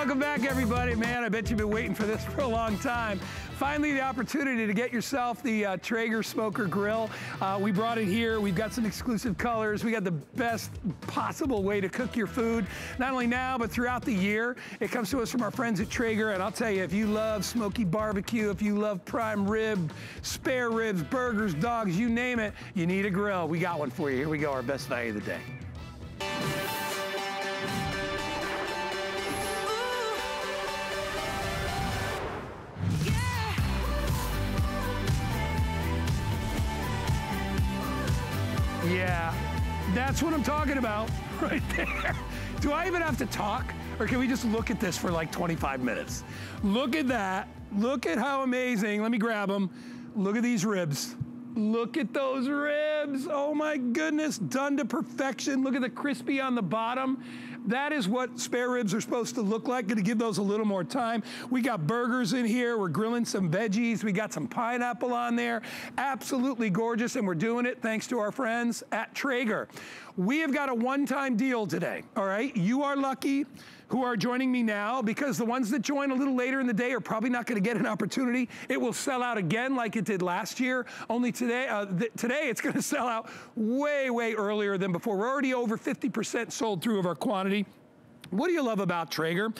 Welcome back, everybody. Man, I bet you've been waiting for this for a long time. Finally, the opportunity to get yourself the uh, Traeger Smoker Grill. Uh, we brought it here. We've got some exclusive colors. We got the best possible way to cook your food, not only now, but throughout the year. It comes to us from our friends at Traeger, and I'll tell you, if you love smoky barbecue, if you love prime rib, spare ribs, burgers, dogs, you name it, you need a grill. We got one for you. Here we go, our best value of the day. Yeah, that's what I'm talking about right there. Do I even have to talk? Or can we just look at this for like 25 minutes? Look at that. Look at how amazing. Let me grab them. Look at these ribs. Look at those ribs. Oh my goodness, done to perfection. Look at the crispy on the bottom. That is what spare ribs are supposed to look like. Gonna give those a little more time. We got burgers in here. We're grilling some veggies. We got some pineapple on there. Absolutely gorgeous, and we're doing it thanks to our friends at Traeger. We have got a one-time deal today, all right? You are lucky who are joining me now because the ones that join a little later in the day are probably not gonna get an opportunity. It will sell out again like it did last year. Only today, uh, today it's gonna sell out way, way earlier than before. We're already over 50% sold through of our quantity. What do you love about Traeger?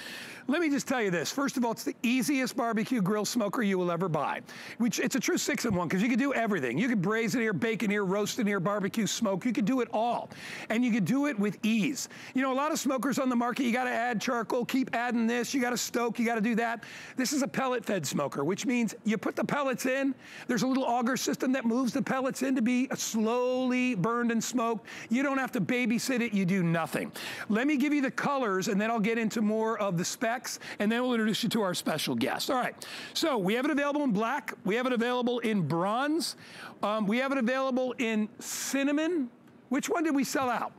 Let me just tell you this. First of all, it's the easiest barbecue grill smoker you will ever buy. Which it's a true six in one because you can do everything. You can braise it here, bake it here, roast it here, barbecue, smoke. You can do it all. And you can do it with ease. You know, a lot of smokers on the market, you got to add charcoal, keep adding this, you got to stoke, you got to do that. This is a pellet fed smoker, which means you put the pellets in, there's a little auger system that moves the pellets in to be slowly burned and smoked. You don't have to babysit it, you do nothing. Let me give you the colors and then I'll get into more of the specs and then we'll introduce you to our special guest. All right, so we have it available in black. We have it available in bronze. Um, we have it available in cinnamon. Which one did we sell out?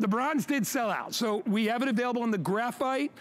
The bronze did sell out. So we have it available in the graphite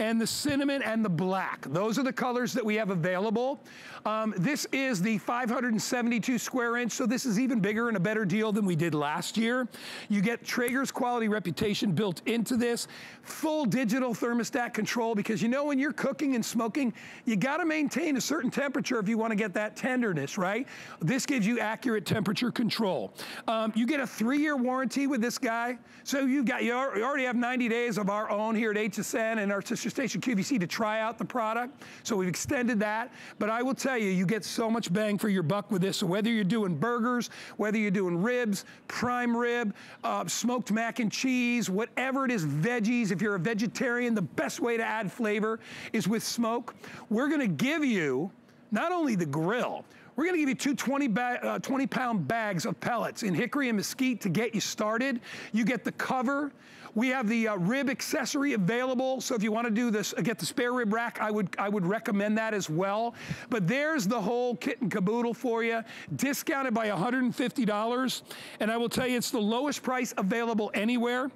and the cinnamon and the black. Those are the colors that we have available. Um, this is the 572 square inch, so this is even bigger and a better deal than we did last year. You get Traeger's quality reputation built into this. Full digital thermostat control because you know when you're cooking and smoking, you gotta maintain a certain temperature if you wanna get that tenderness, right? This gives you accurate temperature control. Um, you get a three-year warranty with this guy. So you've got, you already have 90 days of our own here at HSN and our sister station QVC to try out the product. So we've extended that. But I will tell you, you get so much bang for your buck with this. So whether you're doing burgers, whether you're doing ribs, prime rib, uh, smoked mac and cheese, whatever it is, veggies, if you're a vegetarian, the best way to add flavor is with smoke. We're gonna give you not only the grill, we're gonna give you two 20, ba uh, 20 pound bags of pellets in hickory and mesquite to get you started. You get the cover. We have the uh, rib accessory available, so if you wanna do this, get the spare rib rack, I would, I would recommend that as well. But there's the whole kit and caboodle for you, discounted by $150. And I will tell you, it's the lowest price available anywhere.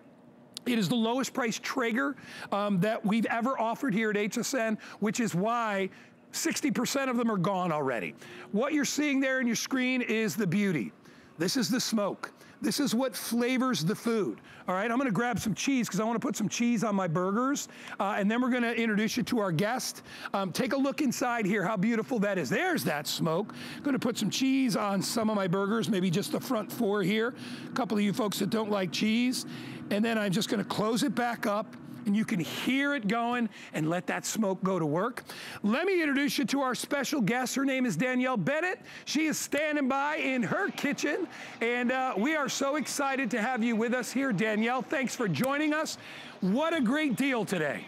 It is the lowest price Traeger um, that we've ever offered here at HSN, which is why 60% of them are gone already. What you're seeing there in your screen is the beauty. This is the smoke. This is what flavors the food. All right, I'm gonna grab some cheese because I wanna put some cheese on my burgers. Uh, and then we're gonna introduce you to our guest. Um, take a look inside here, how beautiful that is. There's that smoke. Gonna put some cheese on some of my burgers, maybe just the front four here. A couple of you folks that don't like cheese. And then I'm just gonna close it back up and you can hear it going and let that smoke go to work. Let me introduce you to our special guest. Her name is Danielle Bennett. She is standing by in her kitchen and uh, we are so excited to have you with us here, Danielle. Thanks for joining us. What a great deal today.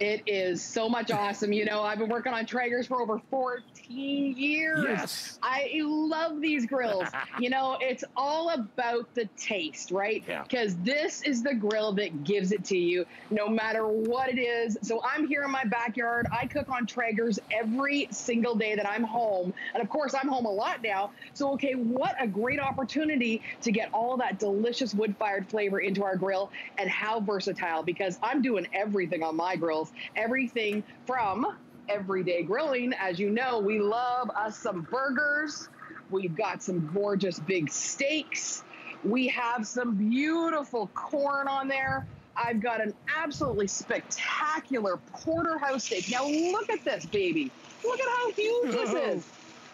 It is so much awesome. You know, I've been working on Traegers for over 14 years. Yes. I love these grills. you know, it's all about the taste, right? Yeah. Because this is the grill that gives it to you, no matter what it is. So I'm here in my backyard. I cook on Traegers every single day that I'm home. And of course, I'm home a lot now. So, okay, what a great opportunity to get all that delicious wood fired flavor into our grill and how versatile because I'm doing everything on my grills everything from everyday grilling. As you know, we love us some burgers. We've got some gorgeous big steaks. We have some beautiful corn on there. I've got an absolutely spectacular porterhouse steak. Now look at this, baby. Look at how huge this is.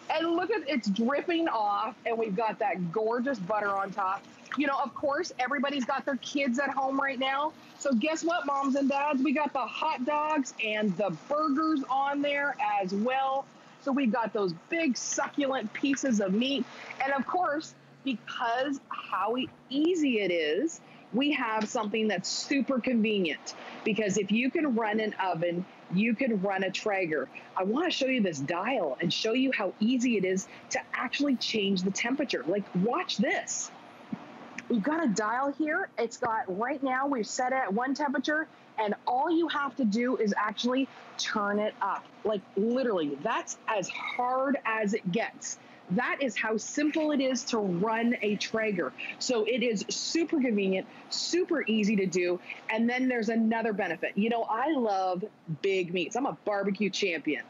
And look at it's dripping off, and we've got that gorgeous butter on top. You know, of course, everybody's got their kids at home right now. So guess what, moms and dads? We got the hot dogs and the burgers on there as well. So we've got those big succulent pieces of meat. And of course, because how easy it is, we have something that's super convenient. Because if you can run an oven, you can run a Traeger. I want to show you this dial and show you how easy it is to actually change the temperature. Like, watch this. We've got a dial here. It's got right now, we've set it at one temperature, and all you have to do is actually turn it up. Like, literally, that's as hard as it gets. That is how simple it is to run a Traeger. So it is super convenient, super easy to do. And then there's another benefit. You know, I love big meats. I'm a barbecue champion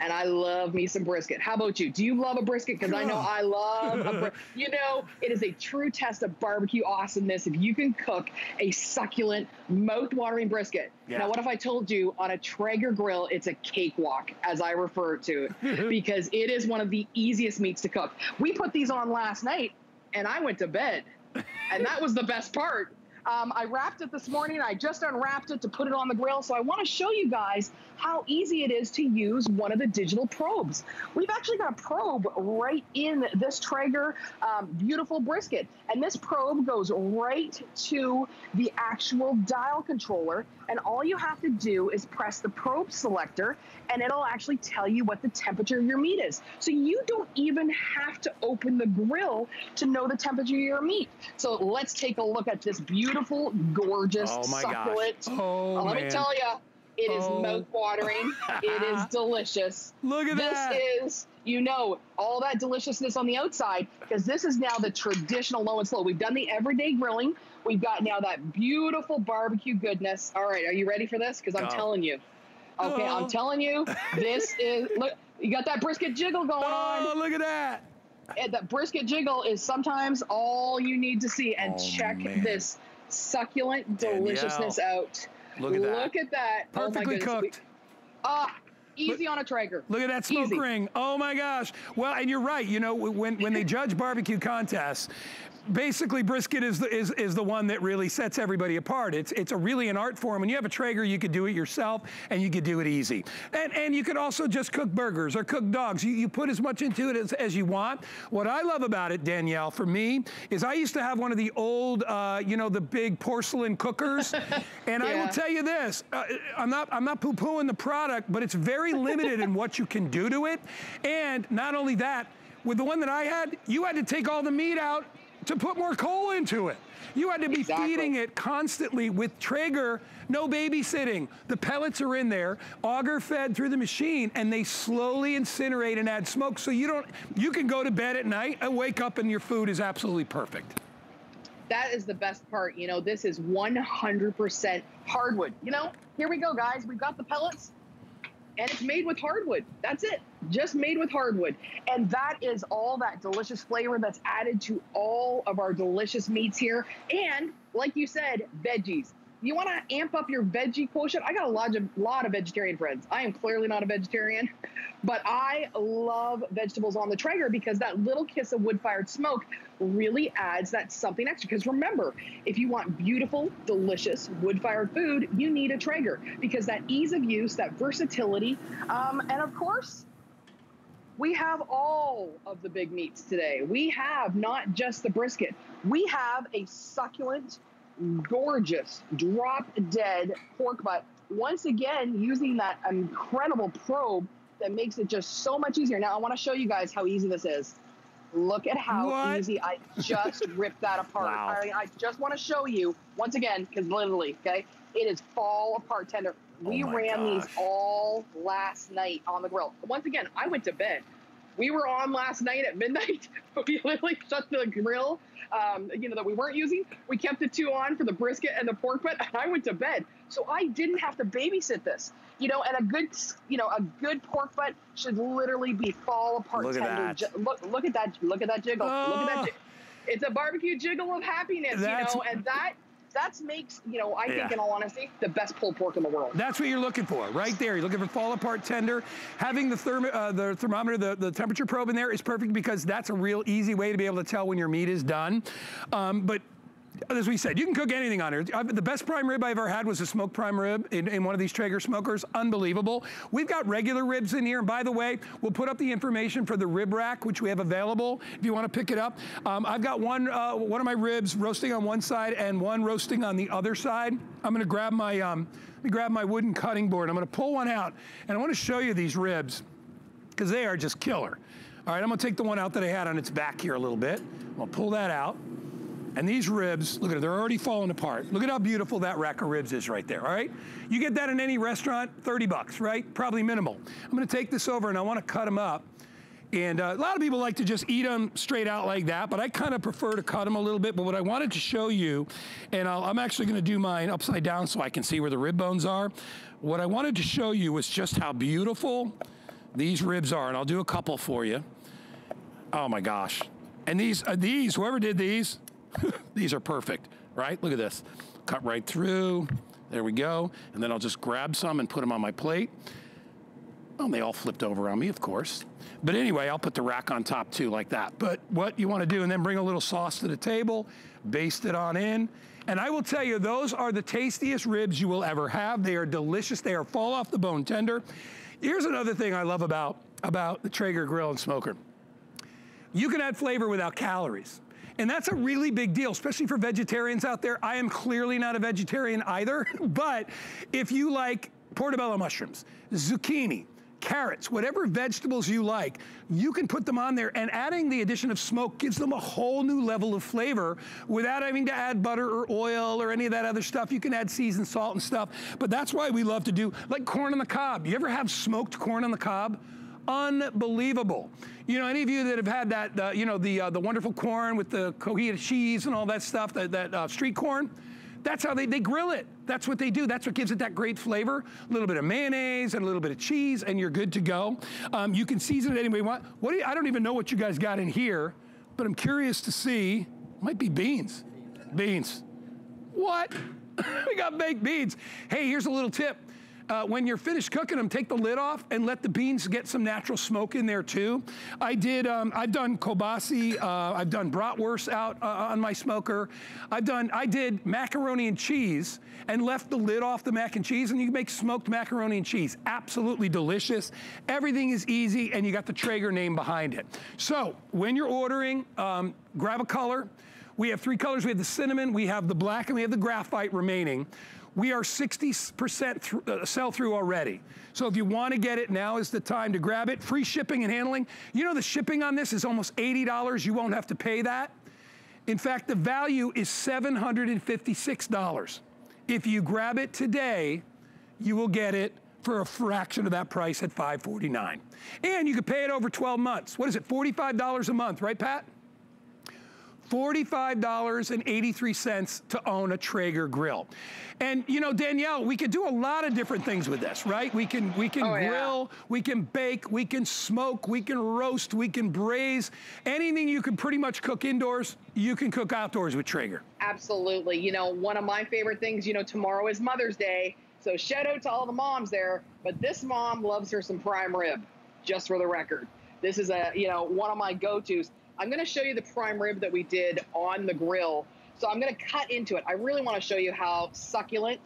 and I love me some brisket. How about you? Do you love a brisket? Because I know I love a brisket. You know, it is a true test of barbecue awesomeness if you can cook a succulent, mouth-watering brisket. Yeah. Now, what if I told you on a Traeger grill, it's a cakewalk, as I refer to it, because it is one of the easiest meats to cook. We put these on last night, and I went to bed. And that was the best part um, I wrapped it this morning. I just unwrapped it to put it on the grill. So I want to show you guys how easy it is to use one of the digital probes. We've actually got a probe right in this Traeger um, beautiful brisket. And this probe goes right to the actual dial controller. And all you have to do is press the probe selector and it'll actually tell you what the temperature of your meat is. So you don't even have to open the grill to know the temperature of your meat. So let's take a look at this beautiful, gorgeous, oh my succulent. Oh, uh, let man. me tell you, it is oh. mouth watering. it is delicious. Look at this that. This is, you know, all that deliciousness on the outside because this is now the traditional low and slow. We've done the everyday grilling. We've got now that beautiful barbecue goodness. All right, are you ready for this? Because I'm oh. telling you. Okay, oh. I'm telling you, this is look. You got that brisket jiggle going oh, on. Oh, look at that. And that brisket jiggle is sometimes all you need to see. And oh, check man. this succulent deliciousness Danielle. out. Look at that. Look at that. Oh Perfectly oh cooked. Ah, easy look, on a Traeger. Look at that smoke easy. ring. Oh my gosh. Well, and you're right. You know, when when they judge barbecue contests, basically brisket is the, is, is the one that really sets everybody apart. It's, it's a really an art form. When you have a Traeger, you could do it yourself and you could do it easy. And, and you could also just cook burgers or cook dogs. You, you put as much into it as, as you want. What I love about it, Danielle, for me, is I used to have one of the old, uh, you know, the big porcelain cookers. and yeah. I will tell you this, uh, I'm not, I'm not poo-pooing the product, but it's very limited in what you can do to it. And not only that, with the one that I had, you had to take all the meat out to put more coal into it. You had to be exactly. feeding it constantly with Traeger, no babysitting. The pellets are in there, auger fed through the machine, and they slowly incinerate and add smoke. So you don't, you can go to bed at night and wake up and your food is absolutely perfect. That is the best part. You know, this is 100% hardwood. You know, here we go, guys. We've got the pellets and it's made with hardwood. That's it. Just made with hardwood. And that is all that delicious flavor that's added to all of our delicious meats here. And like you said, veggies you want to amp up your veggie quotient? I got a lot of, lot of vegetarian friends. I am clearly not a vegetarian, but I love vegetables on the Traeger because that little kiss of wood fired smoke really adds that something extra. Because remember, if you want beautiful, delicious wood fired food, you need a Traeger because that ease of use, that versatility, um, and of course, we have all of the big meats today. We have not just the brisket, we have a succulent gorgeous drop dead pork butt. Once again, using that incredible probe that makes it just so much easier. Now, I want to show you guys how easy this is. Look at how what? easy I just ripped that apart. Wow. I, I, just want to show you once again, because literally, okay, it is fall apart tender. We oh ran gosh. these all last night on the grill. Once again, I went to bed. We were on last night at midnight. But we literally shut the grill um, you know, that we weren't using. We kept the two on for the brisket and the pork butt, and I went to bed. So I didn't have to babysit this. You know, and a good, you know, a good pork butt should literally be fall apart look tender. At that. look, look at that. Look at that jiggle. Oh. Look at that. Jiggle. It's a barbecue jiggle of happiness, That's, you know, and that That makes, you know, I yeah. think in all honesty, the best pulled pork in the world. That's what you're looking for, right there. You're looking for fall apart tender. Having the, therm uh, the thermometer, the, the temperature probe in there is perfect because that's a real easy way to be able to tell when your meat is done. Um, but as we said, you can cook anything on here. The best prime rib I ever had was a smoked prime rib in, in, one of these Traeger smokers. Unbelievable. We've got regular ribs in here. And by the way, we'll put up the information for the rib rack, which we have available if you want to pick it up. Um, I've got one, uh, one of my ribs roasting on one side and one roasting on the other side. I'm going to grab my, um, let me grab my wooden cutting board. I'm going to pull one out. And I want to show you these ribs because they are just killer. All right, I'm going to take the one out that I had on its back here a little bit. I'll pull that out. And these ribs, look at it, they're already falling apart. Look at how beautiful that rack of ribs is right there, all right? You get that in any restaurant, 30 bucks, right? Probably minimal. I'm gonna take this over and I wanna cut them up. And uh, a lot of people like to just eat them straight out like that, but I kind of prefer to cut them a little bit. But what I wanted to show you, and i am actually gonna do mine upside down so I can see where the rib bones are. What I wanted to show you was just how beautiful these ribs are, and I'll do a couple for you. Oh my gosh. And these, uh, these, whoever did these, These are perfect, right? Look at this. Cut right through. There we go. And then I'll just grab some and put them on my plate. Well, they all flipped over on me, of course. But anyway, I'll put the rack on top too, like that. But what you want to do, and then bring a little sauce to the table, baste it on in. And I will tell you, those are the tastiest ribs you will ever have. They are delicious. They are fall off the bone tender. Here's another thing I love about, about the Traeger grill and smoker. You can add flavor without calories. And that's a really big deal, especially for vegetarians out there. I am clearly not a vegetarian either, but if you like portobello mushrooms, zucchini, carrots, whatever vegetables you like, you can put them on there and adding the addition of smoke gives them a whole new level of flavor without having to add butter or oil or any of that other stuff. You can add seasoned salt and stuff, but that's why we love to do like corn on the cob. You ever have smoked corn on the cob? Unbelievable. You know, any of you that have had that, uh, you know, the uh, the wonderful corn with the cojita cheese and all that stuff, that, that uh, street corn, that's how they, they grill it. That's what they do. That's what gives it that great flavor. A little bit of mayonnaise and a little bit of cheese, and you're good to go. Um, you can season it any way you want. What do you, I don't even know what you guys got in here, but I'm curious to see. Might be beans. Beans. What? we got baked beans. Hey, here's a little tip uh, when you're finished cooking them, take the lid off and let the beans get some natural smoke in there too. I did, um, I've done kobasi, uh, I've done bratwurst out uh, on my smoker. I've done, I did macaroni and cheese and left the lid off the mac and cheese and you can make smoked macaroni and cheese. Absolutely delicious. Everything is easy and you got the Traeger name behind it. So when you're ordering, um, grab a color. We have three colors. We have the cinnamon, we have the black, and we have the graphite remaining. We are 60% th uh, sell through already. So if you want to get it, now is the time to grab it. Free shipping and handling. You know the shipping on this is almost $80. You won't have to pay that. In fact, the value is $756. If you grab it today, you will get it for a fraction of that price at 549. And you can pay it over 12 months. What is it, $45 a month, right, Pat? $45.83 to own a Traeger grill. And you know, Danielle, we could do a lot of different things with this, right? We can we can oh, grill, yeah. we can bake, we can smoke, we can roast, we can braise. Anything you can pretty much cook indoors, you can cook outdoors with Traeger. Absolutely. You know, one of my favorite things, you know, tomorrow is Mother's Day. So shout out to all the moms there, but this mom loves her some prime rib, just for the record. This is a, you know, one of my go-tos. I'm going to show you the prime rib that we did on the grill. So I'm going to cut into it. I really want to show you how succulent,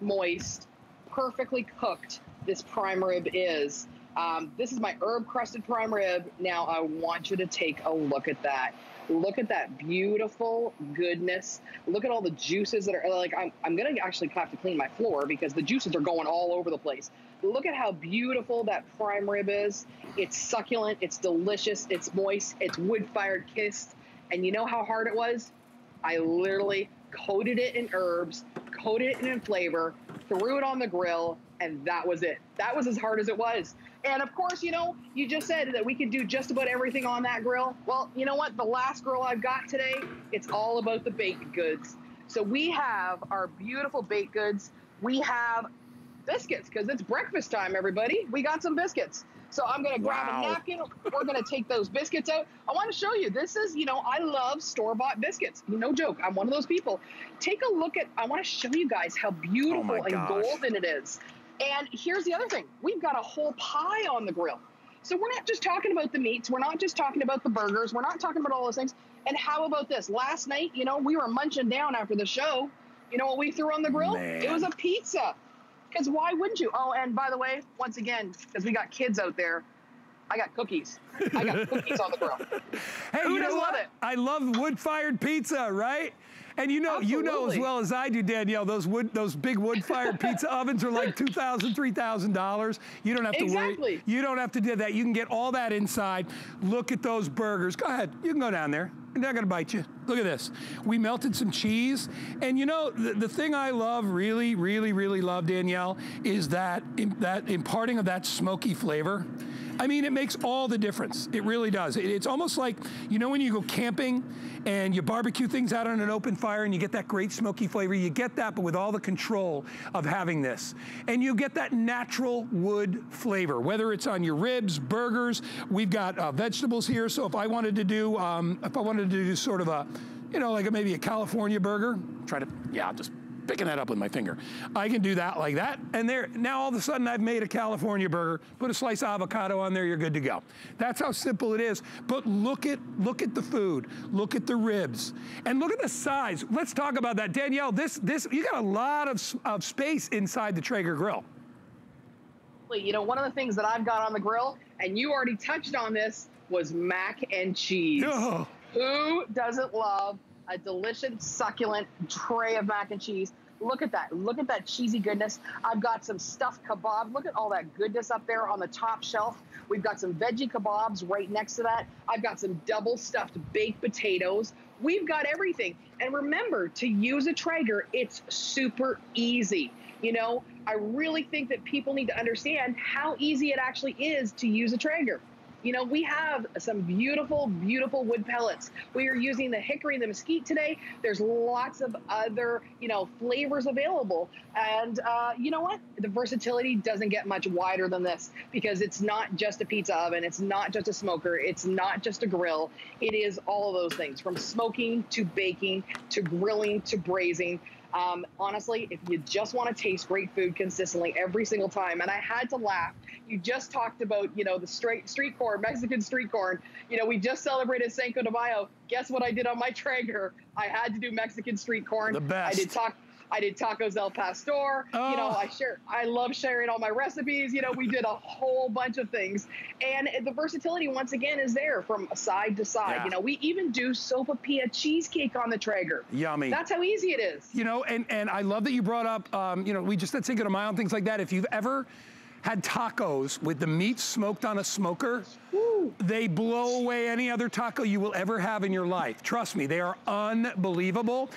moist, perfectly cooked this prime rib is. Um, this is my herb crusted prime rib. Now I want you to take a look at that. Look at that beautiful goodness. Look at all the juices that are like, I'm, I'm going to actually have to clean my floor because the juices are going all over the place. Look at how beautiful that prime rib is. It's succulent, it's delicious, it's moist, it's wood fired kissed. And you know how hard it was? I literally coated it in herbs, coated it in flavor, threw it on the grill, and that was it. That was as hard as it was. And of course, you know, you just said that we could do just about everything on that grill. Well, you know what? The last grill I've got today, it's all about the baked goods. So we have our beautiful baked goods. We have biscuits because it's breakfast time, everybody. We got some biscuits. So I'm going to grab Wow. a napkin. We're going to take those biscuits out. I want to show you. This is, you know, I love store-bought biscuits. No joke. I'm one of those people. Take a look at. I want to show you guys how oh beautiful and gosh. golden it is. And here's the other thing. We've got a whole pie on the grill. So we're not just talking about the meats. We're not just talking about the burgers. We're not talking about all those things. And how about this? Last night, you know, we were munching down after the show. You know what we threw on the grill? It was a pizza. Because why wouldn't you? Oh, and by the way, once again, because we got kids out there, I got cookies. I got cookies on the grill. Hey, Who you know doesn't love what? it? I love wood-fired pizza, right? And you know, you know as well as I do, Danielle, those wood, those big wood-fired pizza ovens are like two thousand, three thousand dollars. You don't have to worry. You don't have to do that. You can get all that inside. Look at those burgers. Go ahead. You can go down there. They're not gonna bite you. Look at this. We melted some cheese, and you know the, the thing I love, really, really, really love, Danielle, is that that imparting of that smoky flavor. I mean, it makes all the difference. It really does. It- it's almost like, you know, when you go camping and you barbecue things out on an open fire and you get that great smoky flavor, you get that, but with all the control of having this. And you get that natural wood flavor, whether it's on your ribs, burgers, we've got uh, vegetables here. So if I wanted to do, um, if I wanted to do sort of a, you know, like a, maybe a California burger, try to, yeah, just picking that up with my finger. I can do that like that, and there, now all of a sudden I've made a California burger, put a slice of avocado on there, you're good to go. That's how simple it is, but look at, look at the food, look at the ribs, and look at the size. Let's talk about that. Danielle, this, this, you got a lot of, of space inside the Traeger grill. You know, one of the things that I've got on the grill, and you already touched on this, was mac and cheese. Oh, Who doesn't love a delicious, succulent tray of mac and cheese? Look at that. Look at that cheesy goodness. I've got some stuffed kebab. Look at all that goodness up there on the top shelf. We've got some veggie kebabs right next to that. I've got some double stuffed baked potatoes. We've got everything. And remember, to use a Traeger, it's super easy. You know, I really think that people need to understand how easy it actually is to use a Traeger. You know, we have some beautiful, beautiful wood pellets. We are using the hickory and the mesquite today. There's lots of other, you know, flavors available. And uh, you know what? The versatility doesn't get much wider than this because it's not just a pizza oven. It's not just a smoker. It's not just a grill. It is all of those things from smoking to baking to grilling to braising. Um, honestly, if you just want to taste great food consistently every single time, and I had to laugh. You just talked about, you know, the straight street corn, Mexican street corn. You know, we just celebrated Cinco de Mayo. Guess what I did on my Traeger? I had to do Mexican street corn. The best. I did talk. I did tacos el pastor. Oh. You know, Oh. I share. I love sharing all my recipes. You know, we did a whole bunch of things, and the versatility once again is there from side to side. Yeah. You know, we even do sopapilla cheesecake on the Traeger. yummy. That's how easy it is. You know, and, and I love that you brought up, um, you know, we just said Cinco de Mayo and things like that. If you've ever had tacos with the meat smoked on a smoker, they blow away any other taco you will ever have in your life. Trust me, they are unbelievable.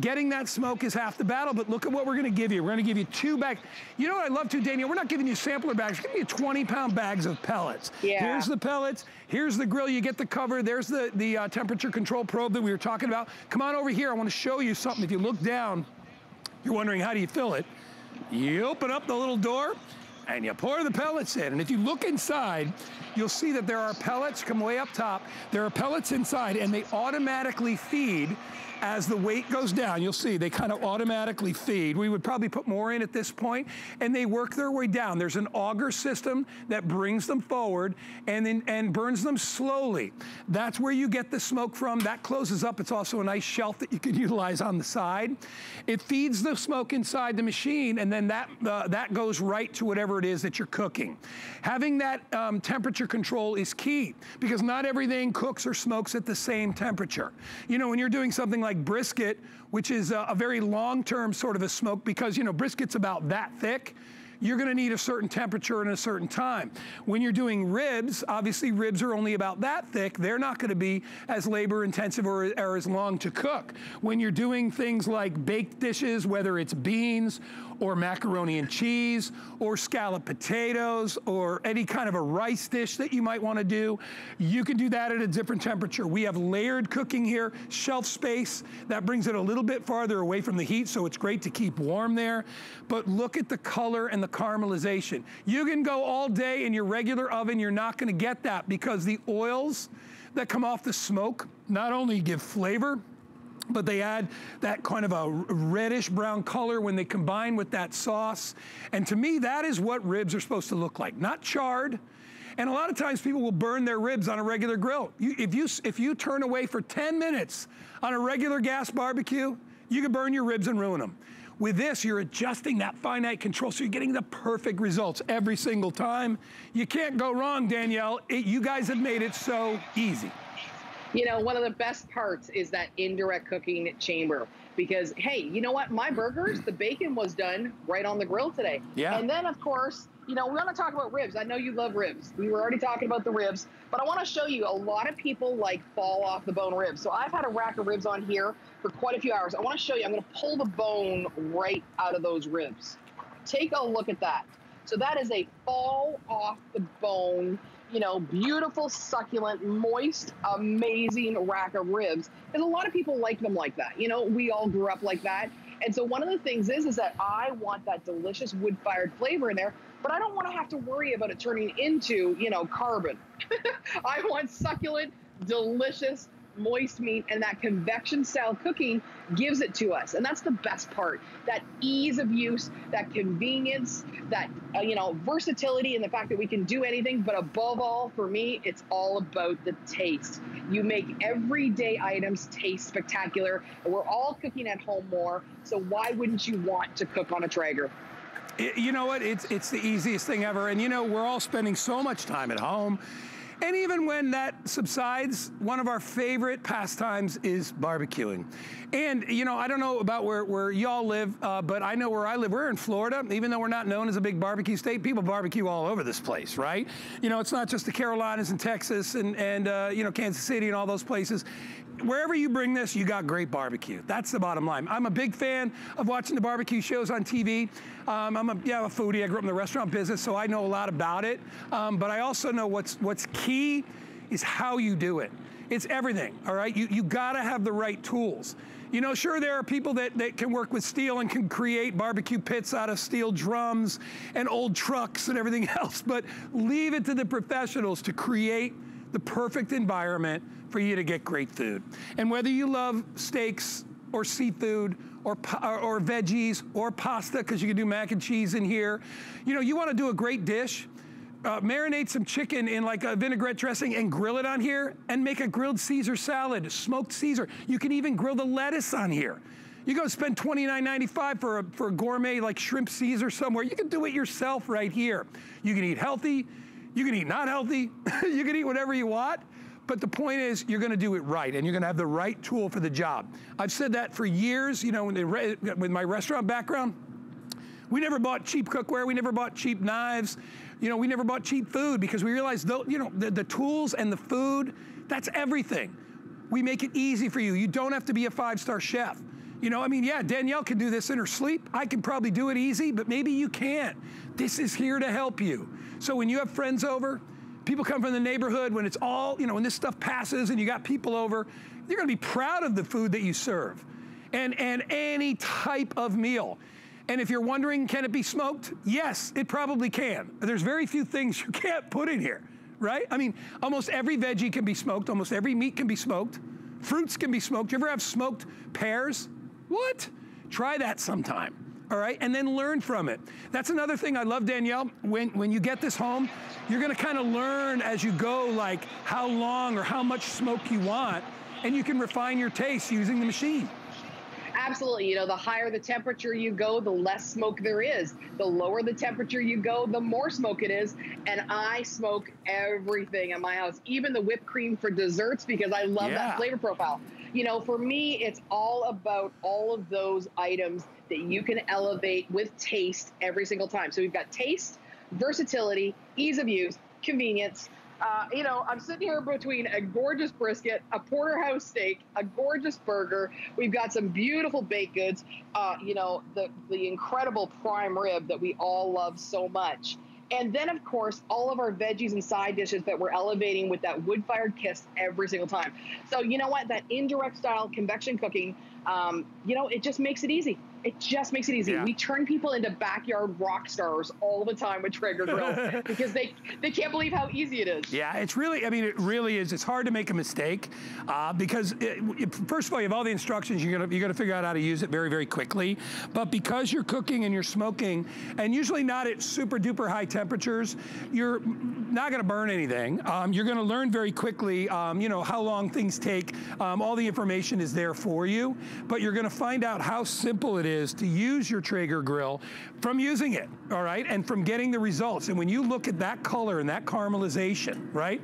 Getting that smoke is half the battle, but look at what we're gonna give you. We're gonna give you two bags. You know what I love to, Danielle? We're not giving you sampler bags, we're giving you 20 pound bags of pellets. Yeah. Here's the pellets, here's the grill, you get the cover, there's the, the uh, temperature control probe that we were talking about. Come on over here, I wanna show you something. If you look down, you're wondering how do you fill it? You open up the little door and you pour the pellets in. And if you look inside, you'll see that there are pellets come way up top. There are pellets inside and they automatically feed as the weight goes down. You'll see they kind of automatically feed. We would probably put more in at this point and they work their way down. There's an auger system that brings them forward and then and burns them slowly. That's where you get the smoke from. That closes up. It's also a nice shelf that you can utilize on the side. It feeds the smoke inside the machine and then that, uh, that goes right to whatever it is that you're cooking. Having that um, temperature control is key because not everything cooks or smokes at the same temperature. You know, when you're doing something like brisket, which is a, a very long-term sort of a smoke because, you know, brisket's about that thick, you're gonna need a certain temperature and a certain time. When you're doing ribs, obviously ribs are only about that thick. They're not gonna be as labor intensive or, or as long to cook. When you're doing things like baked dishes, whether it's beans or macaroni and cheese or scalloped potatoes or any kind of a rice dish that you might wanna do, you can do that at a different temperature. We have layered cooking here, shelf space, that brings it a little bit farther away from the heat, so it's great to keep warm there. But look at the color and the the caramelization. You can go all day in your regular oven, you're not gonna get that because the oils that come off the smoke not only give flavor, but they add that kind of a reddish brown color when they combine with that sauce. And to me, that is what ribs are supposed to look like, not charred. And a lot of times people will burn their ribs on a regular grill. You, if, you, if you turn away for 10 minutes on a regular gas barbecue, you can burn your ribs and ruin them. With this, you're adjusting that finite control, so you're getting the perfect results every single time. You can't go wrong, Danielle. It, you guys have made it so easy. You know, one of the best parts is that indirect cooking chamber because, hey, you know what? My burgers, the bacon was done right on the grill today. Yeah. And then, of course, you know, we want to talk about ribs. I know you love ribs. We were already talking about the ribs, but I want to show you a lot of people like fall off the bone ribs. So I've had a rack of ribs on here for quite a few hours. I want to show you, I'm going to pull the bone right out of those ribs. Take a look at that. So that is a fall off the bone, you know, beautiful, succulent, moist, amazing rack of ribs. And a lot of people like them like that. You know, we all grew up like that. And so one of the things is, is that I want that delicious wood-fired flavor in there, but I don't want to have to worry about it turning into, you know, carbon. I want succulent, delicious, moist meat, and that convection style cooking gives it to us. And that's the best part. That ease of use, that convenience, that, uh, you know, versatility, and the fact that we can do anything. But above all, for me, it's all about the taste. You make everyday items taste spectacular. And we're all cooking at home more. So why wouldn't you want to cook on a Traeger? You know what? It's, it's the easiest thing ever. And you know, we're all spending so much time at home. And even when that subsides, one of our favorite pastimes is barbecuing. And, you know, I don't know about where, where y'all live, uh, but I know where I live. We're in Florida. Even though we're not known as a big barbecue state, people barbecue all over this place, right? You know, it's not just the Carolinas and Texas and, and uh, you know, Kansas City and all those places wherever you bring this, you got great barbecue. That's the bottom line. I'm a big fan of watching the barbecue shows on TV. Um, I'm a, yeah, a foodie. I grew up in the restaurant business, so I know a lot about it. Um, but I also know what's, what's key is how you do it. It's everything, all right? You, you gotta have the right tools. You know, sure, there are people that, that can work with steel and can create barbecue pits out of steel drums and old trucks and everything else, but leave it to the professionals to create the perfect environment for you to get great food. And whether you love steaks or seafood or, or, veggies or pasta, because you can do mac and cheese in here, you know, you want to do a great dish, uh, marinate some chicken in like a vinaigrette dressing and grill it on here and make a grilled Caesar salad, smoked Caesar. You can even grill the lettuce on here. You go spend $29.95 for a, for a gourmet like shrimp Caesar somewhere. You can do it yourself right here. You can eat healthy. You can eat not healthy. you can eat whatever you want. But the point is, you're going to do it right, and you're going to have the right tool for the job. I've said that for years. You know, with my restaurant background, we never bought cheap cookware. We never bought cheap knives. You know, we never bought cheap food because we realized, though, you know, the, the tools and the food, that's everything. We make it easy for you. You don't have to be a five-star chef. You know, I mean, yeah, Danielle can do this in her sleep. I can probably do it easy, but maybe you can't. This is here to help you. So when you have friends over, people come from the neighborhood, when it's all, you know, when this stuff passes and you got people over, you're gonna be proud of the food that you serve. And, and any type of meal. And if you're wondering, can it be smoked? Yes, it probably can. There's very few things you can't put in here, right? I mean, almost every veggie can be smoked, almost every meat can be smoked. Fruits can be smoked. You ever have smoked pears? What? Try that sometime all right? And then learn from it. That's another thing I love, Danielle. When, when you get this home, you're gonna kind of learn as you go, like how long or how much smoke you want, and you can refine your taste using the machine. Absolutely. You know, the higher the temperature you go, the less smoke there is. The lower the temperature you go, the more smoke it is. And I smoke everything in my house, even the whipped cream for desserts, because I love yeah. that flavor profile. You know, for me, it's all about all of those items that you can elevate with taste every single time. So we've got taste, versatility, ease of use, convenience. Uh, you know, I'm sitting here between a gorgeous brisket, a porterhouse steak, a gorgeous burger. We've got some beautiful baked goods. Uh, you know, the the incredible prime rib that we all love so much. And then, of course, all of our veggies and side dishes that we're elevating with that wood fired kiss every single time. So, you know what? That indirect style convection cooking, um, you know, it just makes it easy. It just makes it easy. Yeah. We turn people into backyard rock stars all the time with Traeger grills because they they can't believe how easy it is. Yeah, it's really, I mean, it really is. It's hard to make a mistake uh, because, it, it- first of all, you have all the instructions. You're gonna, you're gonna figure out how to use it very, very quickly. But because you're cooking and you're smoking, and usually not at super duper high temperatures, you're not gonna burn anything. Um, you're gonna learn very quickly, um, you know, how long things take. Um, all the information is there for you, but you're gonna find out how simple it is to use your Traeger grill from using it, all right, and from getting the results. And when you look at that color and that caramelization, right,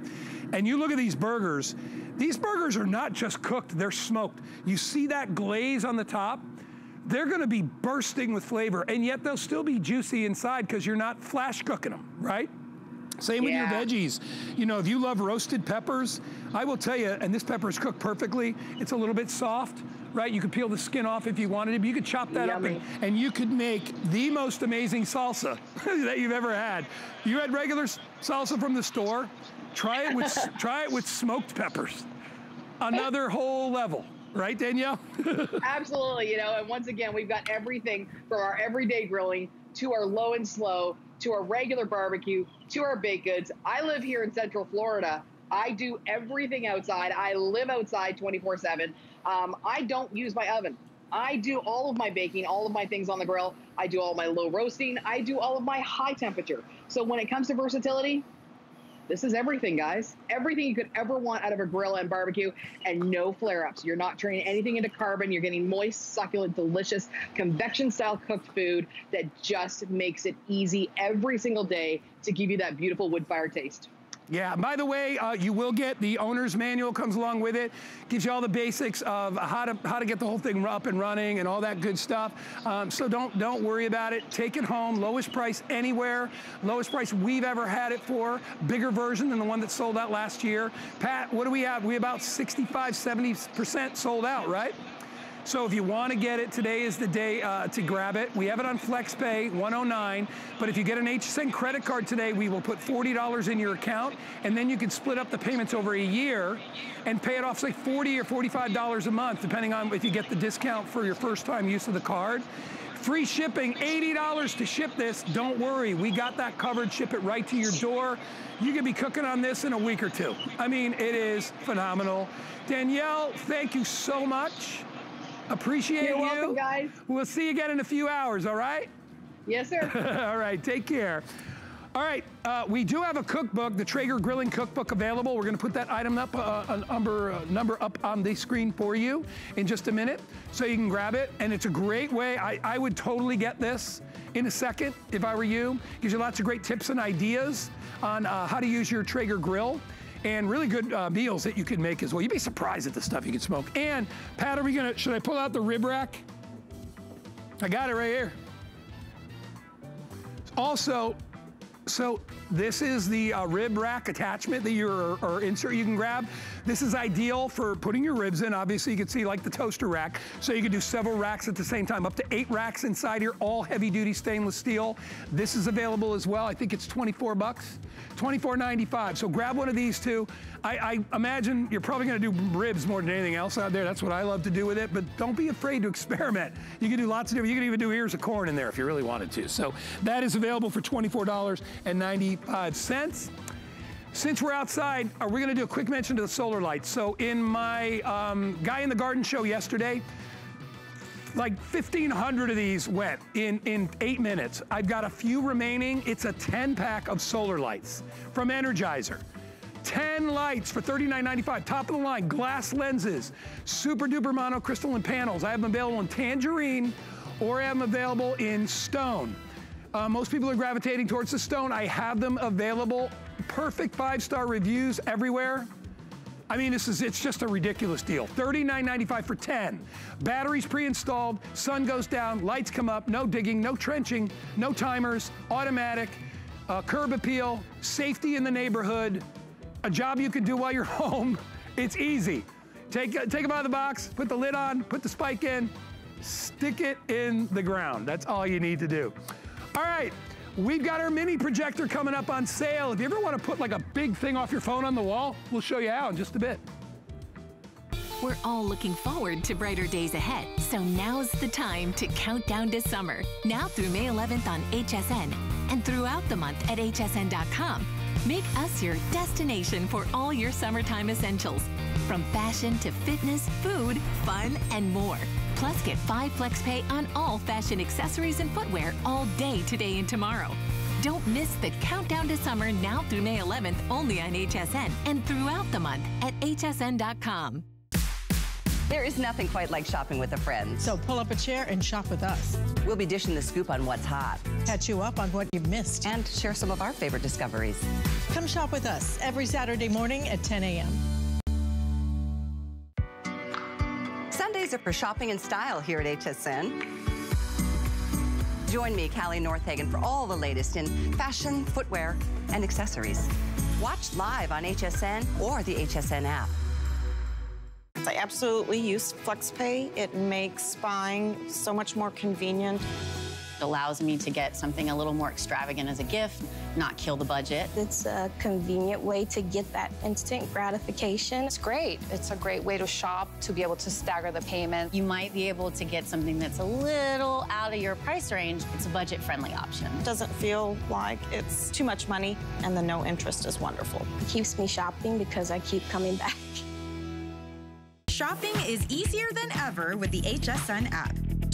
and you look at these burgers, these burgers are not just cooked, they're smoked. You see that glaze on the top? They're gonna be bursting with flavor, and yet they'll still be juicy inside because you're not flash cooking them, right? Same with your veggies. You know, if you love roasted peppers, I will tell you, and this pepper is cooked perfectly, it's a little bit soft, right? You could peel the skin off if you wanted to, but you could chop that up and, and you could make the most amazing salsa that you've ever had. You had regular salsa from the store, try it with, try it with smoked peppers. Another whole level, right, Danielle? Absolutely, you know, and once again, we've got everything from our everyday grilling to our low and slow to our regular barbecue to our baked goods. I live here in Central Florida. I do everything outside. I live outside 24 7. Um, I don't use my oven. I do all of my baking, all of my things on the grill. I do all my low roasting. I do all of my high temperature. So when it comes to versatility, this is everything, guys. Everything you could ever want out of a grill and barbecue, and no flare ups. You're not turning anything into carbon. You're getting moist, succulent, delicious, convection style cooked food that just makes it easy every single day to give you that beautiful wood fire taste. Yeah, by the way, uh, you will get the owner's manual comes along with it. Gives you all the basics of how to how to get the whole thing up and running and all that good stuff. Um, so don't don't worry about it. Take it home. Lowest price anywhere. Lowest price we've ever had it for. Bigger version than the one that sold out last year. Pat, what do we have? We about 65, 70% sold out, right? So if you want to get it, today is the day uh, to grab it. We have it on FlexPay 109, but if you get an HSN credit card today, we will put $40 in your account, and then you can split up the payments over a year and pay it off, say 40 or $45 a month, depending on if you get the discount for your first time use of the card. Free shipping, $80 to ship this. Don't worry, we got that covered. Ship it right to your door. You could be cooking on this in a week or two. I mean, it is phenomenal. Danielle, thank you so much. Appreciate You're you. welcome, guys. We'll see you again in a few hours, all right? Yes, sir. all right, take care. All right, uh, we do have a cookbook, the Traeger Grilling Cookbook available. We're gonna put that item up, uh, a number, uh, number up on the screen for you in just a minute, so you can grab it. And it's a great way, I, I would totally get this in a second if I were you. Gives you lots of great tips and ideas on uh, how to use your Traeger grill and really good uh, meals that you can make as well. You'd be surprised at the stuff you can smoke. And Pat, are we gonna, should I pull out the rib rack? I got it right here. Also, so this is the uh, rib rack attachment that you're or insert you can grab. This is ideal for putting your ribs in. Obviously, you can see like the toaster rack. So you can do several racks at the same time. Up to eight racks inside here, all heavy duty stainless steel. This is available as well. I think it's 24 bucks, 24.95. So grab one of these two. I, I imagine you're probably gonna do ribs more than anything else out there. That's what I love to do with it, but don't be afraid to experiment. You can do lots of different, you can even do ears of corn in there if you really wanted to. So that is available for $24.95. Since we're outside, uh, we're gonna do a quick mention to the solar lights. So in my um, Guy in the Garden show yesterday, like 1,500 of these went in, in eight minutes. I've got a few remaining. It's a 10 pack of solar lights from Energizer. 10 lights for $39.95, top of the line, glass lenses, super duper monocrystalline panels. I have them available in tangerine or I have them available in stone. Uh, most people are gravitating towards the stone. I have them available. Perfect five-star reviews everywhere. I mean, this is, it's just a ridiculous deal. $39.95 for 10. Batteries pre-installed, sun goes down, lights come up, no digging, no trenching, no timers, automatic, uh, curb appeal, safety in the neighborhood, a job you can do while you're home. It's easy. Take, take them out of the box, put the lid on, put the spike in, stick it in the ground. That's all you need to do. All right, we've got our mini projector coming up on sale. If you ever want to put like a big thing off your phone on the wall, we'll show you how in just a bit. We're all looking forward to brighter days ahead, so now's the time to count down to summer. Now through May 11th on HSN and throughout the month at hsn.com. Make us your destination for all your summertime essentials, from fashion to fitness, food, fun, and more. Plus, get 5 flex pay on all fashion accessories and footwear all day today and tomorrow. Don't miss the countdown to summer now through May 11th only on HSN and throughout the month at hsn.com. There is nothing quite like shopping with a friend. So pull up a chair and shop with us. We'll be dishing the scoop on what's hot. Catch you up on what you've missed. And share some of our favorite discoveries. Come shop with us every Saturday morning at 10 a.m. For shopping and style here at HSN. Join me, Callie Northagen, for all the latest in fashion, footwear, and accessories. Watch live on HSN or the HSN app. I absolutely use FlexPay. It makes buying so much more convenient. It allows me to get something a little more extravagant as a gift, not kill the budget. It's a convenient way to get that instant gratification. It's great. It's a great way to shop, to be able to stagger the payment. You might be able to get something that's a little out of your price range. It's a budget-friendly option. It doesn't feel like it's too much money, and the no interest is wonderful. It keeps me shopping because I keep coming back. Shopping is easier than ever with the HSN app.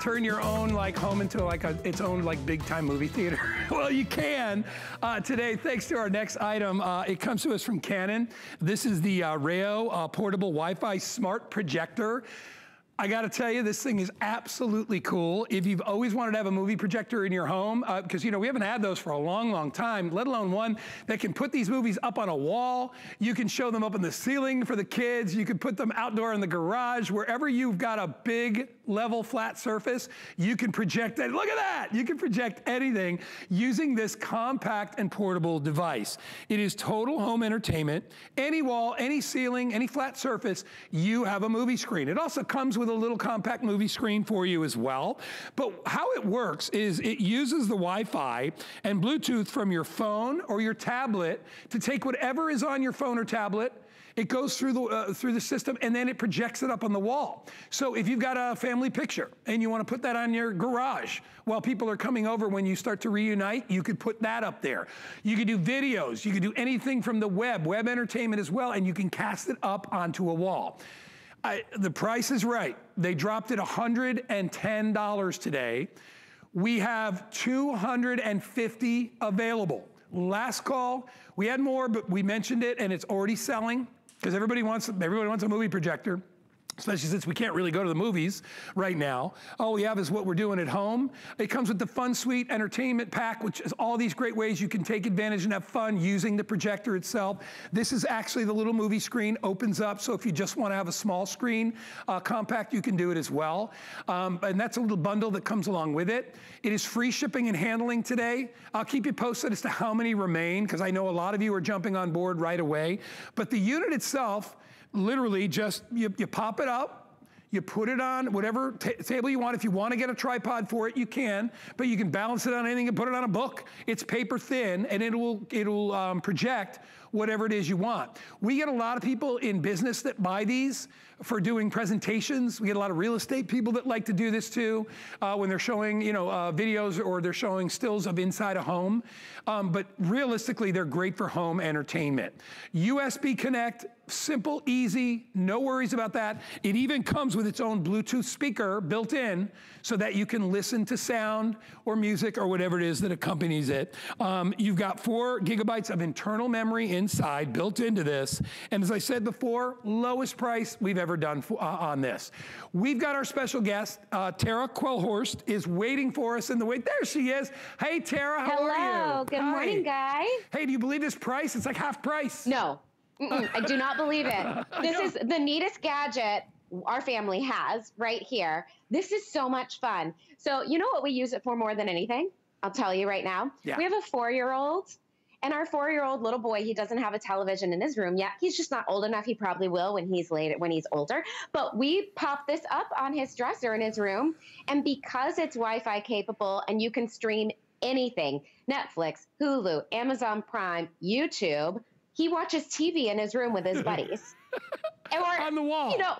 turn your own like home into like a, its own like big time movie theater? well, you can uh, today thanks to our next item. Uh, it comes to us from Canon. This is the uh, Rayo uh, portable Wi-Fi smart projector. I got to tell you, this thing is absolutely cool. If you've always wanted to have a movie projector in your home, because, you know, we haven't had those for a long, long time, let alone one that can put these movies up on a wall. You can show them up in the ceiling for the kids. You can put them outdoor in the garage. Wherever you've got a big, level, flat surface, you can project it. Look at that. You can project anything using this compact and portable device. It is total home entertainment. Any wall, any ceiling, any flat surface, you have a movie screen. It also comes with a little compact movie screen for you as well. But how it works is it uses the Wi-Fi and Bluetooth from your phone or your tablet to take whatever is on your phone or tablet it goes through the, uh, through the system and then it projects it up on the wall. So if you've got a family picture and you want to put that on your garage while people are coming over when you start to reunite, you could put that up there. You could do videos. You could do anything from the web, web entertainment as well, and you can cast it up onto a wall. I, the price is right. They dropped it $110 today. We have 250 available. Last call, we had more, but we mentioned it and it's already selling because everybody wants everybody wants a movie projector especially since we can't really go to the movies right now. All we have is what we're doing at home. It comes with the Fun Suite Entertainment Pack, which is all these great ways you can take advantage and have fun using the projector itself. This is actually the little movie screen, opens up, so if you just want to have a small screen uh, compact, you can do it as well. Um, and that's a little bundle that comes along with it. It is free shipping and handling today. I'll keep you posted as to how many remain, because I know a lot of you are jumping on board right away. But the unit itself, literally just, you, you pop it up, you put it on whatever table you want. If you want to get a tripod for it, you can, but you can balance it on anything and put it on a book. It's paper thin and it will, it'll um, project whatever it is you want. We get a lot of people in business that buy these for doing presentations. We get a lot of real estate people that like to do this too uh, when they're showing, you know, uh, videos or they're showing stills of inside a home. Um, but realistically, they're great for home entertainment. USB Connect, simple, easy, no worries about that. It even comes with its own Bluetooth speaker built in so that you can listen to sound or music or whatever it is that accompanies it. Um, you've got four gigabytes of internal memory inside, built into this. And as I said before, lowest price we've ever done uh, on this. We've got our special guest, uh, Tara Quellhorst, is waiting for us in the wait. There she is. Hey, Tara, how Hello. are you? Hello. Good Hi. morning, guys. Hey, do you believe this price? It's like half price. No, Mm-mm, I do not believe it. This is the neatest gadget our family has right here. This is so much fun. So, you know what we use it for more than anything? I'll tell you right now. Yeah. We have a four year old, and our four year old little boy, he doesn't have a television in his room yet. He's just not old enough. He probably will when he's late, when he's older. But we pop this up on his dresser in his room, and because it's Wi Fi capable and you can stream anything Netflix, Hulu, Amazon Prime, YouTube he watches TV in his room with his buddies. or, on the wall. You know,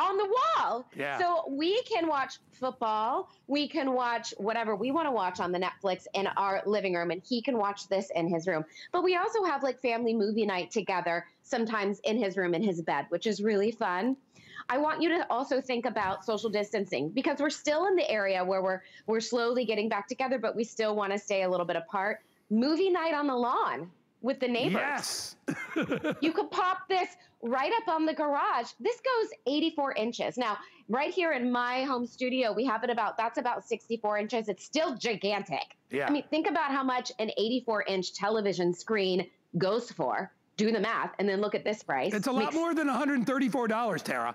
on the wall. Yeah. So we can watch football. We can watch whatever we want to watch on the Netflix in our living room, and he can watch this in his room. But we also have like family movie night together, sometimes in his room, in his bed, which is really fun. I want you to also think about social distancing because we're still in the area where we're we're slowly getting back together, but we still want to stay a little bit apart. Movie night on the lawn with the neighbors. Yes. you could pop this right up on the garage. This goes 84 inches. Now, right here in my home studio, we have it about, that's about 64 inches. It's still gigantic. Yeah. I mean, think about how much an 84 inch television screen goes for. Do the math and then look at this price. It's a lot Makes- more than $134, Tara.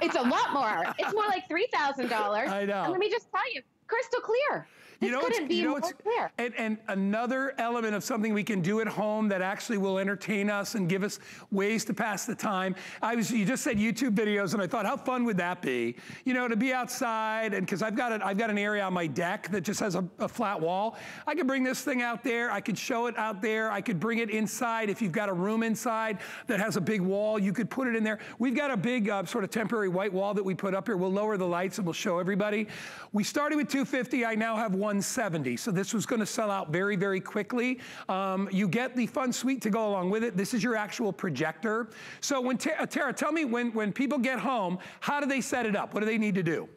It's a lot more. It's more like $3,000. I know. And let me just tell you, crystal clear. This You know, couldn't be you know more clear. And, and another element of something we can do at home that actually will entertain us and give us ways to pass the time. I was, you just said YouTube videos, and I thought, how fun would that be? You know, to be outside, and because I've got it, I've got an area on my deck that just has a, a flat wall. I could bring this thing out there. I could show it out there. I could bring it inside. If you've got a room inside that has a big wall, you could put it in there. We've got a big uh, sort of temporary white wall that we put up here. We'll lower the lights and we'll show everybody. We started with 250. I now have 170. So this was going to sell out very, very quickly. Um, you get the fun suite to go along with it. This is your actual projector. So when Tara, Tara, tell me when when people get home, how do they set it up? What do they need to do?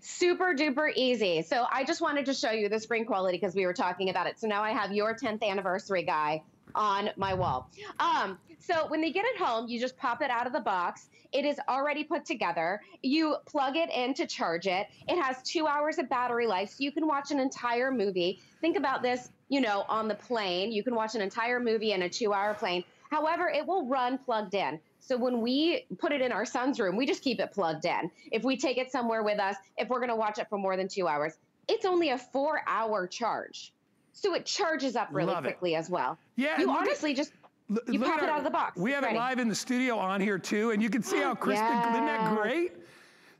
super duper easy. So I just wanted to show you the screen quality because we were talking about it. So now I have your 10th anniversary guy on my wall. Um, so when they get it home, you just pop it out of the box. It is already put together. You plug it in to charge it. It has two hours of battery life, so you can watch an entire movie. Think about this, you know, on the plane. You can watch an entire movie in a two-hour plane. However, it will run plugged in. So when we put it in our son's room, we just keep it plugged in. If we take it somewhere with us, if we're going to watch it for more than two hours, it's only a four-hour charge. So it charges up really Love it. quickly as well. Yeah, you honestly just L- you pop at it out of the box. We have it live in the studio on here too, and you can see how crisp. and Isn't that Yeah. great?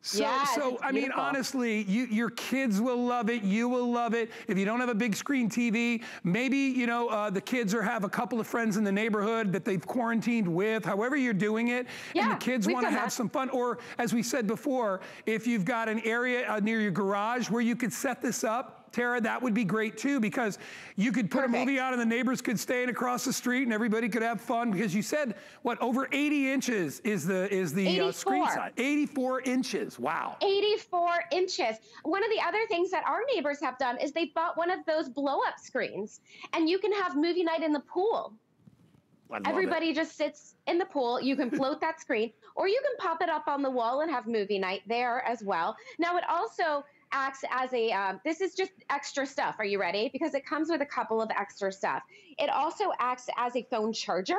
So, Yes, so I mean, honestly, you, your kids will love it. You will love it. If you don't have a big screen TV, maybe you know uh, the kids or have a couple of friends in the neighborhood that they've quarantined with. However, you're doing it, and the kids want to have that. some fun. Or, as we said before, if you've got an area uh, near your garage where you could set this up. Tara, that would be great too because you could put a movie out and the neighbors could stand across the street and everybody could have fun because you said what over 80 inches is the is the uh, screen size. 84 inches. Wow. 84 inches. One of the other things that our neighbors have done is they bought one of those blow up screens, and you can have movie night in the pool. Love it. Everybody just sits in the pool. You can float that screen, or you can pop it up on the wall and have movie night there as well. Now, it also acts as a um, this is just extra stuff. Are you ready? Because it comes with a couple of extra stuff. It also acts as a phone charger.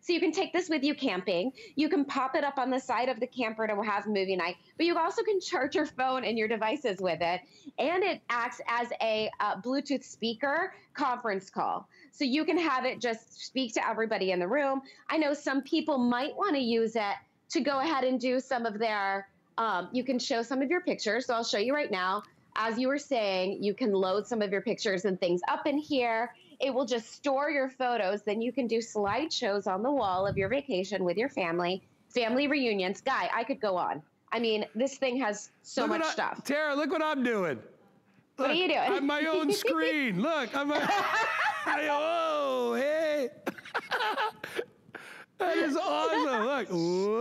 So you can take this with you camping. You can pop it up on the side of the camper to have movie night, but you also can charge your phone and your devices with it. And it acts as a uh, Bluetooth speaker conference call. So you can have it just speak to everybody in the room. I know some people might want to use it to go ahead and do some of their, um, you can show some of your pictures. So I'll show you right now. As you were saying, you can load some of your pictures and things up in here. It will just store your photos. Then you can do slideshows on the wall of your vacation with your family, family reunions. Guy, I could go on. I mean, this thing has so Look much I- stuff. Tara, look what I'm doing. What are you doing? On my own screen. Look, I'm. A, oh, hey. that is awesome. Look.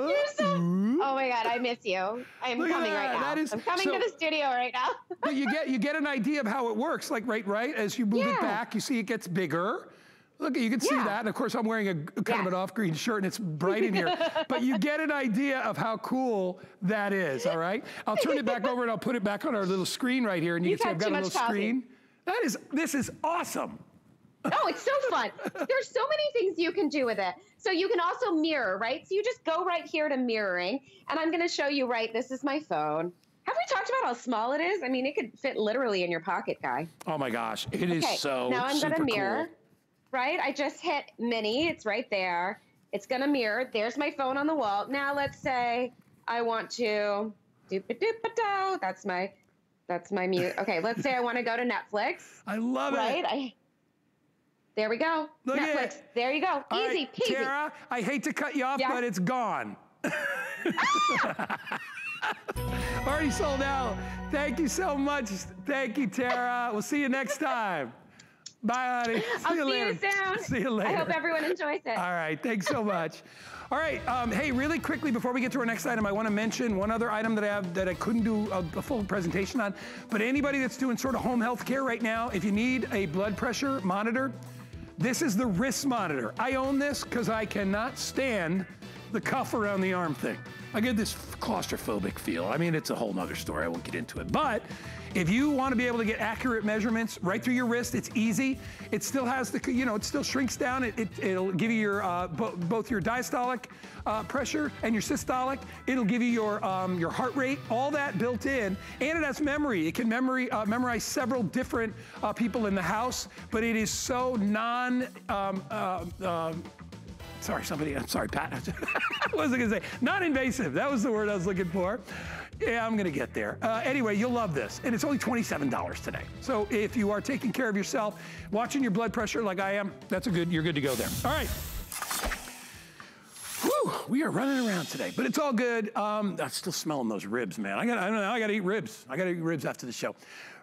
You're so, oh my God, I miss you. I'm Look coming right now. That is- I'm coming so- to the studio right now. but you get you get an idea of how it works. Like right, right. As you move Yeah. it back, you see it gets bigger. Look, you can see Yeah. that. And of course, I'm wearing a kind of an off-green shirt and it's bright in here. but you get an idea of how cool that is, all right? I'll turn it back over and I'll put it back on our little screen right here. And you You've can see I've got a little coffee. screen. That is, this is awesome. Oh, it's so fun. There's so many things you can do with it. So you can also mirror, right? So you just go right here to mirroring. And I'm going to show you, right? This is my phone. Have we talked about how small it is? I mean, it could fit literally in your pocket, guy. Oh my gosh, it is okay, so now I'm super gonna mirror, cool. right? I just hit mini. It's right there. It's gonna mirror. There's my phone on the wall. Now let's say I want to doop a doop a do. That's my that's my mute. Okay, let's say I want to go to Netflix. I love right? it. I there we go. Look at Netflix. it. There you go. All Easy right, peasy. Tara, I hate to cut you off, Yeah. but it's gone. Already sold out. Thank you so much. Thank you, Tara. We'll see you next time. Bye, honey. See I'll you see later. you soon. See you later. I hope everyone enjoys it. All right, thanks so much. All right, um, hey, really quickly before we get to our next item, I want to mention one other item that I have that I couldn't do a, a full presentation on. But anybody that's doing sort of home health care right now, if you need a blood pressure monitor, this is the wrist monitor. I own this because I cannot stand the cuff around the arm thing. I get this claustrophobic feel. I mean, it's a whole nother story. I won't get into it. But if you want to be able to get accurate measurements right through your wrist, it's easy. It still has the, you know, it still shrinks down. It, it, will give you your, uh, bo- both your diastolic uh, pressure and your systolic. It'll give you your, um, your heart rate, all that built in. And it has memory. It can memory, uh, memorize several different uh, people in the house, but it is so non, um, uh, um, Sorry, somebody, I'm sorry, Pat. what was I gonna say? Non-invasive, that was the word I was looking for. Yeah, I'm gonna get there. Uh, anyway, you'll love this. And it's only $27 today. So if you are taking care of yourself, watching your blood pressure like I am, that's a good, you're good to go there. All right. Whew, we are running around today, but it's all good. Um, I'm still smelling those ribs, man. I got, I don't know, I got to eat ribs. I got to eat ribs after the show.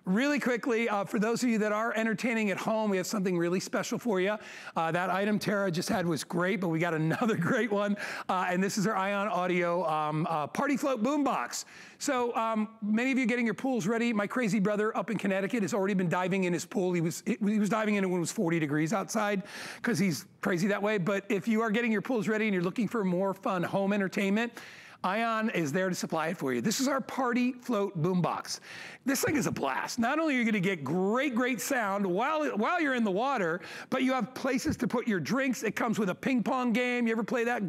Really quickly, uh, for those of you that are entertaining at home, we have something really special for you. Uh, that item Tara just had was great, but we got another great one, uh, and this is our Ion Audio um, uh, Party Float Boombox. So um, many of you getting your pools ready. My crazy brother up in Connecticut has already been diving in his pool. He was he was diving in it when it was 40 degrees outside because he's crazy that way. But if you are getting your pools ready and you're looking for more fun home entertainment, Ion is there to supply it for you. This is our party float boombox. This thing is a blast. Not only are you gonna get great, great sound while, while you're in the water, but you have places to put your drinks. It comes with a ping pong game. You ever play that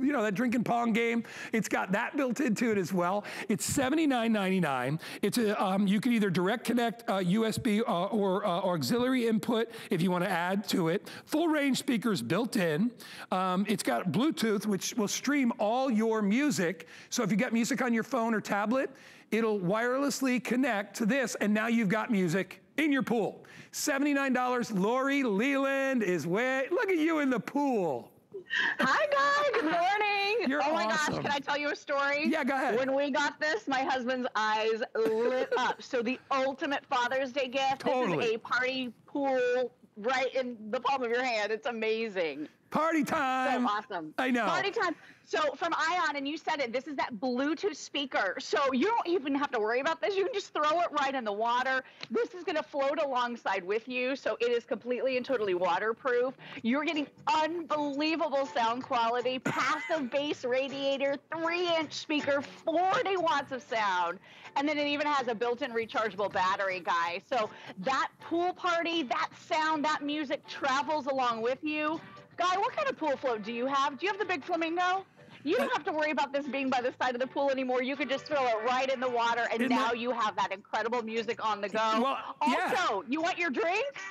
you know, that drinking pong game. It's got that built into it as well. It's $79.99. It's a, um, you can either direct connect uh, USB uh, or, uh, auxiliary input if you want to add to it. Full range speakers built in. Um, it's got Bluetooth, which will stream all your music. So if you got music on your phone or tablet, it'll wirelessly connect to this, and now you've got music in your pool. $79. Lori Leland is way, look at you in the pool. Hi, guys. Good morning. You're oh my awesome. gosh, can I tell you a story? Yeah, go ahead. When we got this, my husband's eyes lit up. So the ultimate Father's Day gift. This is a party pool right in the palm of your hand. It's amazing. Party time. So awesome. I know. Party time. So from Ion, and you said it, this is that Bluetooth speaker. So you don't even have to worry about this. You can just throw it right in the water. This is going to float alongside with you. So it is completely and totally waterproof. You're getting unbelievable sound quality, passive bass radiator, three inch speaker, 40 watts of sound. And then it even has a built-in rechargeable battery, guys. So that pool party, that sound, that music travels along with you. Guy, what kind of pool float do you have? Do you have the big flamingo? You don't have to worry about this being by the side of the pool anymore. You could just throw it right in the water, and Isn't now that- you have that incredible music on the go. Well, yeah. also, you want your drinks?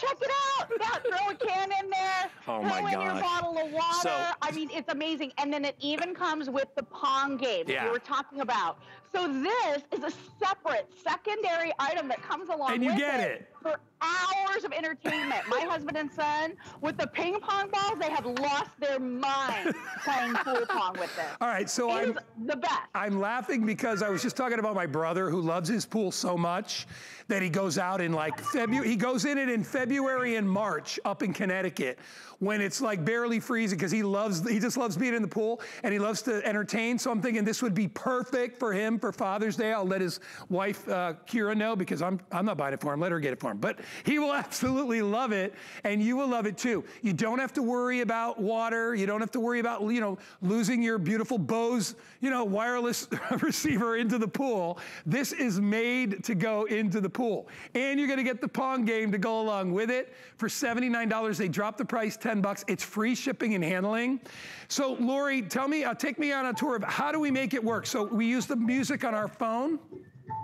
Check it out. Yeah, throw a can in there. Oh, throw in your bottle of water. So- I mean, it's amazing. And then it even comes with the pong game that Yeah. you were talking about. So this is a separate secondary item that comes along And you with get it. for hours of entertainment. My husband and son, with the ping pong balls, they have lost their minds playing pool pong with this. All right, so It I'm the best. I'm laughing because I was just talking about my brother who loves his pool so much that he goes out in like February. He goes in it in February. And March up in Connecticut when it's like barely freezing because he loves, he just loves being in the pool and he loves to entertain. So I'm thinking this would be perfect for him for Father's Day. I'll let his wife, uh, Kira, know because I'm, I'm not buying it for him. Let her get it for him. But he will absolutely love it and you will love it too. You don't have to worry about water. You don't have to worry about, you know, losing your beautiful Bose, you know, wireless receiver into the pool. This is made to go into the pool. And you're going to get the Pong game to go along with it. For $79, they dropped the price 10 bucks. It's free shipping and handling. So Lori, tell me, uh, take me on a tour of how do we make it work? So we use the music on our phone?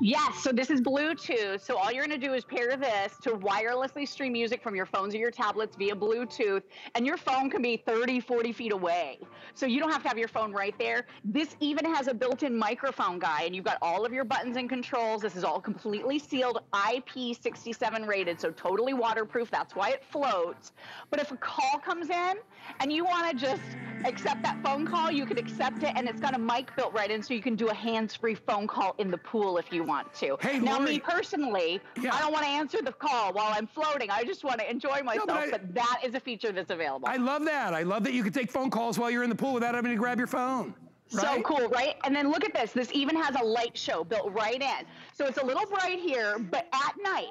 Yes, so this is Bluetooth. So all you're going to do is pair this to wirelessly stream music from your phones or your tablets via Bluetooth, and your phone can be 30, 40 feet away. So you don't have to have your phone right there. This even has a built-in microphone guy, and you've got all of your buttons and controls. This is all completely sealed, IP67 rated, so totally waterproof. That's why it floats. But if a call comes in and you want to just accept that phone call, you can accept it, and it's got a mic built right in, so you can do a hands-free phone call in the pool if you want to. Hey, now, Lori. me personally, Yeah. I don't want to answer the call while I'm floating. I just want to enjoy myself. but I- but that is a feature that's available. I love that. I love that you can take phone calls while you're in the pool without having to grab your phone. So Right? cool, right? And then look at this. This even has a light show built right in. So it's a little bright here, but at night,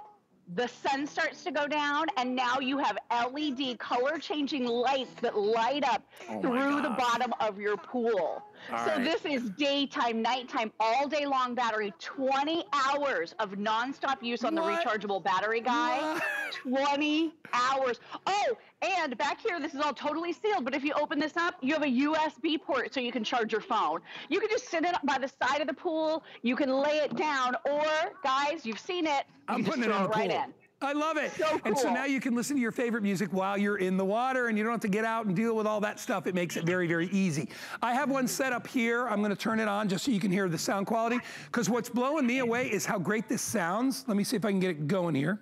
the sun starts to go down, and now you have LED color changing lights that light up Oh through the bottom of your pool. All so right. this is daytime, nighttime, all day long battery, 20 hours of nonstop use on the rechargeable battery guy. 20 hours. Oh, and back here, this is all totally sealed, but if you open this up, you have a USB port so you can charge your phone. You can just sit it up by the side of the pool, you can lay it down, or guys, you've seen it, you I'm putting it throw in the right pool. in. I love it. So And so now you can listen to your favorite music while you're in the water and you don't have to get out and deal with all that stuff. It makes it very, very easy. I have one set up here. I'm gonna turn it on just so you can hear the sound quality. Because what's blowing me away is how great this sounds. Let me see if I can get it going here.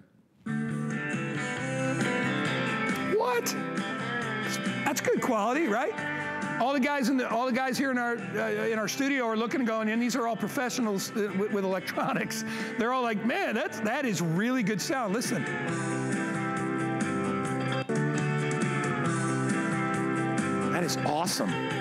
What? That's good quality, right? All the guys in the, all the guys here in our uh, in our studio are looking and going, and these are all professionals uh, with, with electronics. They're all like, man, that's that is really good sound. Listen. That is awesome.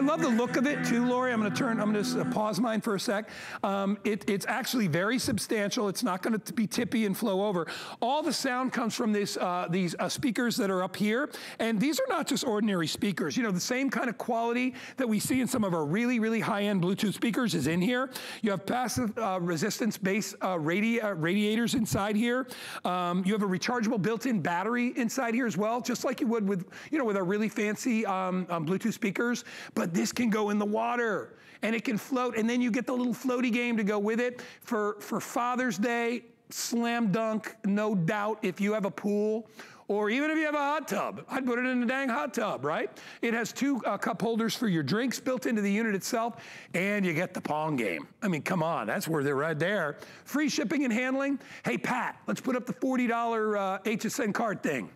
I love the look of it too, Lori. I'm going to turn. I'm going to pause mine for a sec. Um, it, it's actually very substantial. It's not going to be tippy and flow over. All the sound comes from this, uh, these uh, speakers that are up here, and these are not just ordinary speakers. You know, the same kind of quality that we see in some of our really, really high-end Bluetooth speakers is in here. You have passive uh, resistance bass uh, radi- uh, radiators inside here. Um, you have a rechargeable built-in battery inside here as well, just like you would with, you know, with our really fancy um, um, Bluetooth speakers. But this can go in the water and it can float, and then you get the little floaty game to go with it for for Father's Day. Slam dunk, no doubt. If you have a pool. Or even if you have a hot tub, I'd put it in the dang hot tub, right? It has two uh, cup holders for your drinks built into the unit itself, and you get the Pong game. I mean, come on, that's worth it right there. Free shipping and handling. Hey, Pat, let's put up the $40 uh, HSN card thing.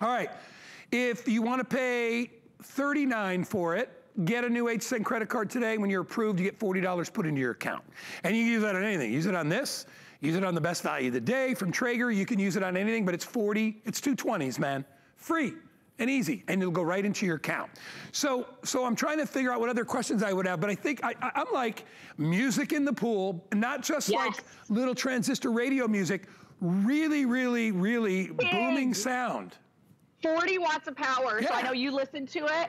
All right, if you want to pay 39 for it, get a new HSN credit card today. When you're approved, you get $40 put into your account. And you can use that on anything. Use it on this, use it on the best value of the day from Traeger. You can use it on anything, but it's 40, it's 220s, man. Free and easy, and it'll go right into your account. So, so I'm trying to figure out what other questions I would have, but I think I, I, I'm like music in the pool, not just like little transistor radio music, really, really, really booming sound. 40 watts of power. So I know you listen to it.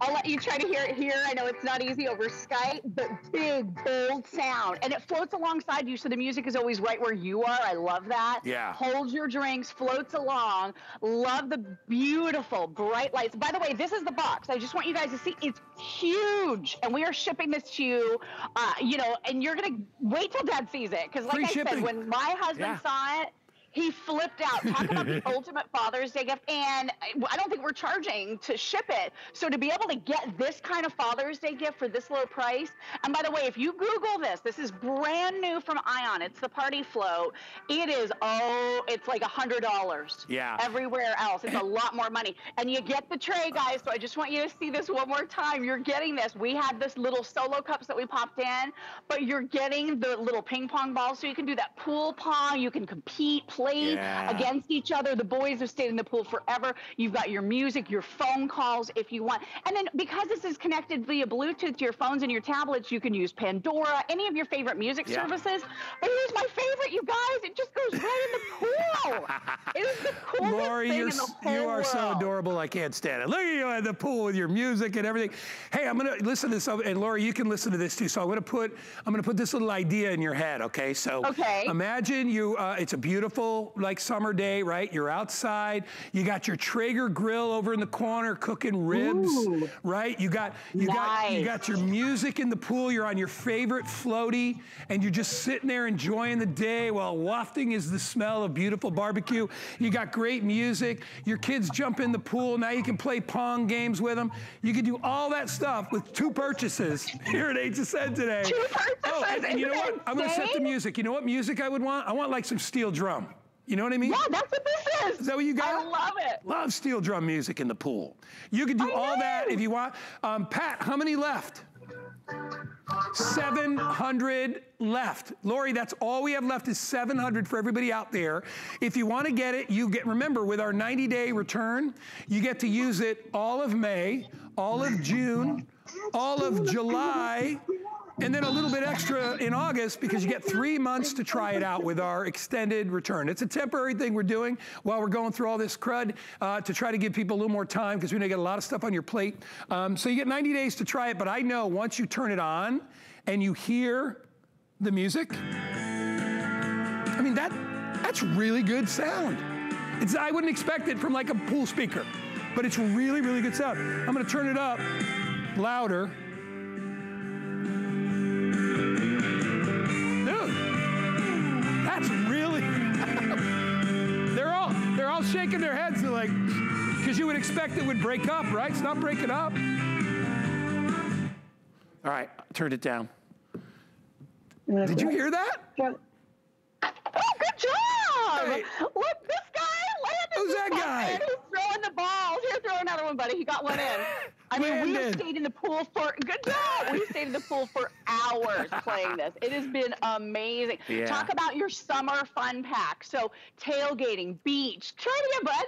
I'll let you try to hear it here. I know it's not easy over Skype, but big, bold sound. And it floats alongside you, so the music is always right where you are. I love that. Yeah. Hold your drinks, floats along. Love the beautiful bright lights. By the way, this is the box. I just want you guys to see it's huge. And we are shipping this to you, uh, you know, and you're going to wait till dad sees it. Because, like Free I shipping. said, when my husband Yeah. saw it, he flipped out. Talk about the ultimate Father's Day gift. And I don't think we're charging to ship it. So to be able to get this kind of Father's Day gift for this low price, and by the way, if you Google this, this is brand new from Ion. It's the party float. It is, oh, it's like a $100. Yeah. Everywhere else. It's a lot more money. And you get the tray, guys. So I just want you to see this one more time. You're getting this. We had this little solo cups that we popped in, but you're getting the little ping pong balls so you can do that pool pong. You can compete, played Yeah. against each other. The boys have stayed in the pool forever. You've got your music, your phone calls if you want. And then because this is connected via Bluetooth to your phones and your tablets, you can use Pandora, any of your favorite music Yeah. services. But here's my favorite, you guys. It just goes right in the pool. it is the coolest Lori, thing you're, in the whole you are so adorable. I can't stand it. Look at you at the pool with your music and everything. Hey, I'm gonna listen to this, and Lori, you can listen to this too. So I'm gonna put I'm gonna put this little idea in your head. Okay, so Okay. imagine you. Uh, it's a beautiful like summer day, right? You're outside. You got your Traeger grill over in the corner cooking ribs, Ooh. right? You got you got you got your music in the pool. You're on your favorite floaty, and you're just sitting there enjoying the day while wafting is the smell of beautiful barbecue. You got great music. Your kids jump in the pool. Now you can play pong games with them. You can do all that stuff with two purchases here at HSN today. Two purchases, Oh, and, and you know what? I'm going to set the music. You know what music I would want? I want like some steel drum. You know what I mean? Yeah, that's what this is. Is that what you got? I love it. Love steel drum music in the pool. You can do I all that if you want. Um, Pat, how many left? 700 left. Lori, that's all we have left is 700 for everybody out there. If you want to get it, you get, remember, with our 90 day return, you get to use it all of May, all of June, all of July, and then a little bit extra in August because you get three months to try it out with our extended return. It's a temporary thing we're doing while we're going through all this crud uh, to try to give people a little more time because we know you get a lot of stuff on your plate. Um, so you get 90 days to try it, but I know once you turn it on and you hear the music, I mean, that that's really good sound. It's, I wouldn't expect it from like a pool speaker, but it's really, really good sound. I'm gonna turn it up louder. Shaking their heads. They're like, because you would expect it would break up, right? It's not breaking up. All right, turned it down. Did you hear that? Oh, good job! Hey. Look, this guy landed. Who's that guy? bucket. He's throwing the balls. Here, throw another one, buddy. He got one in. I mean, we have stayed in the pool for good job. We stayed in the pool for hours playing this. It has been amazing. Yeah. Talk about your summer fun pack. So tailgating, beach. Try it again, bud.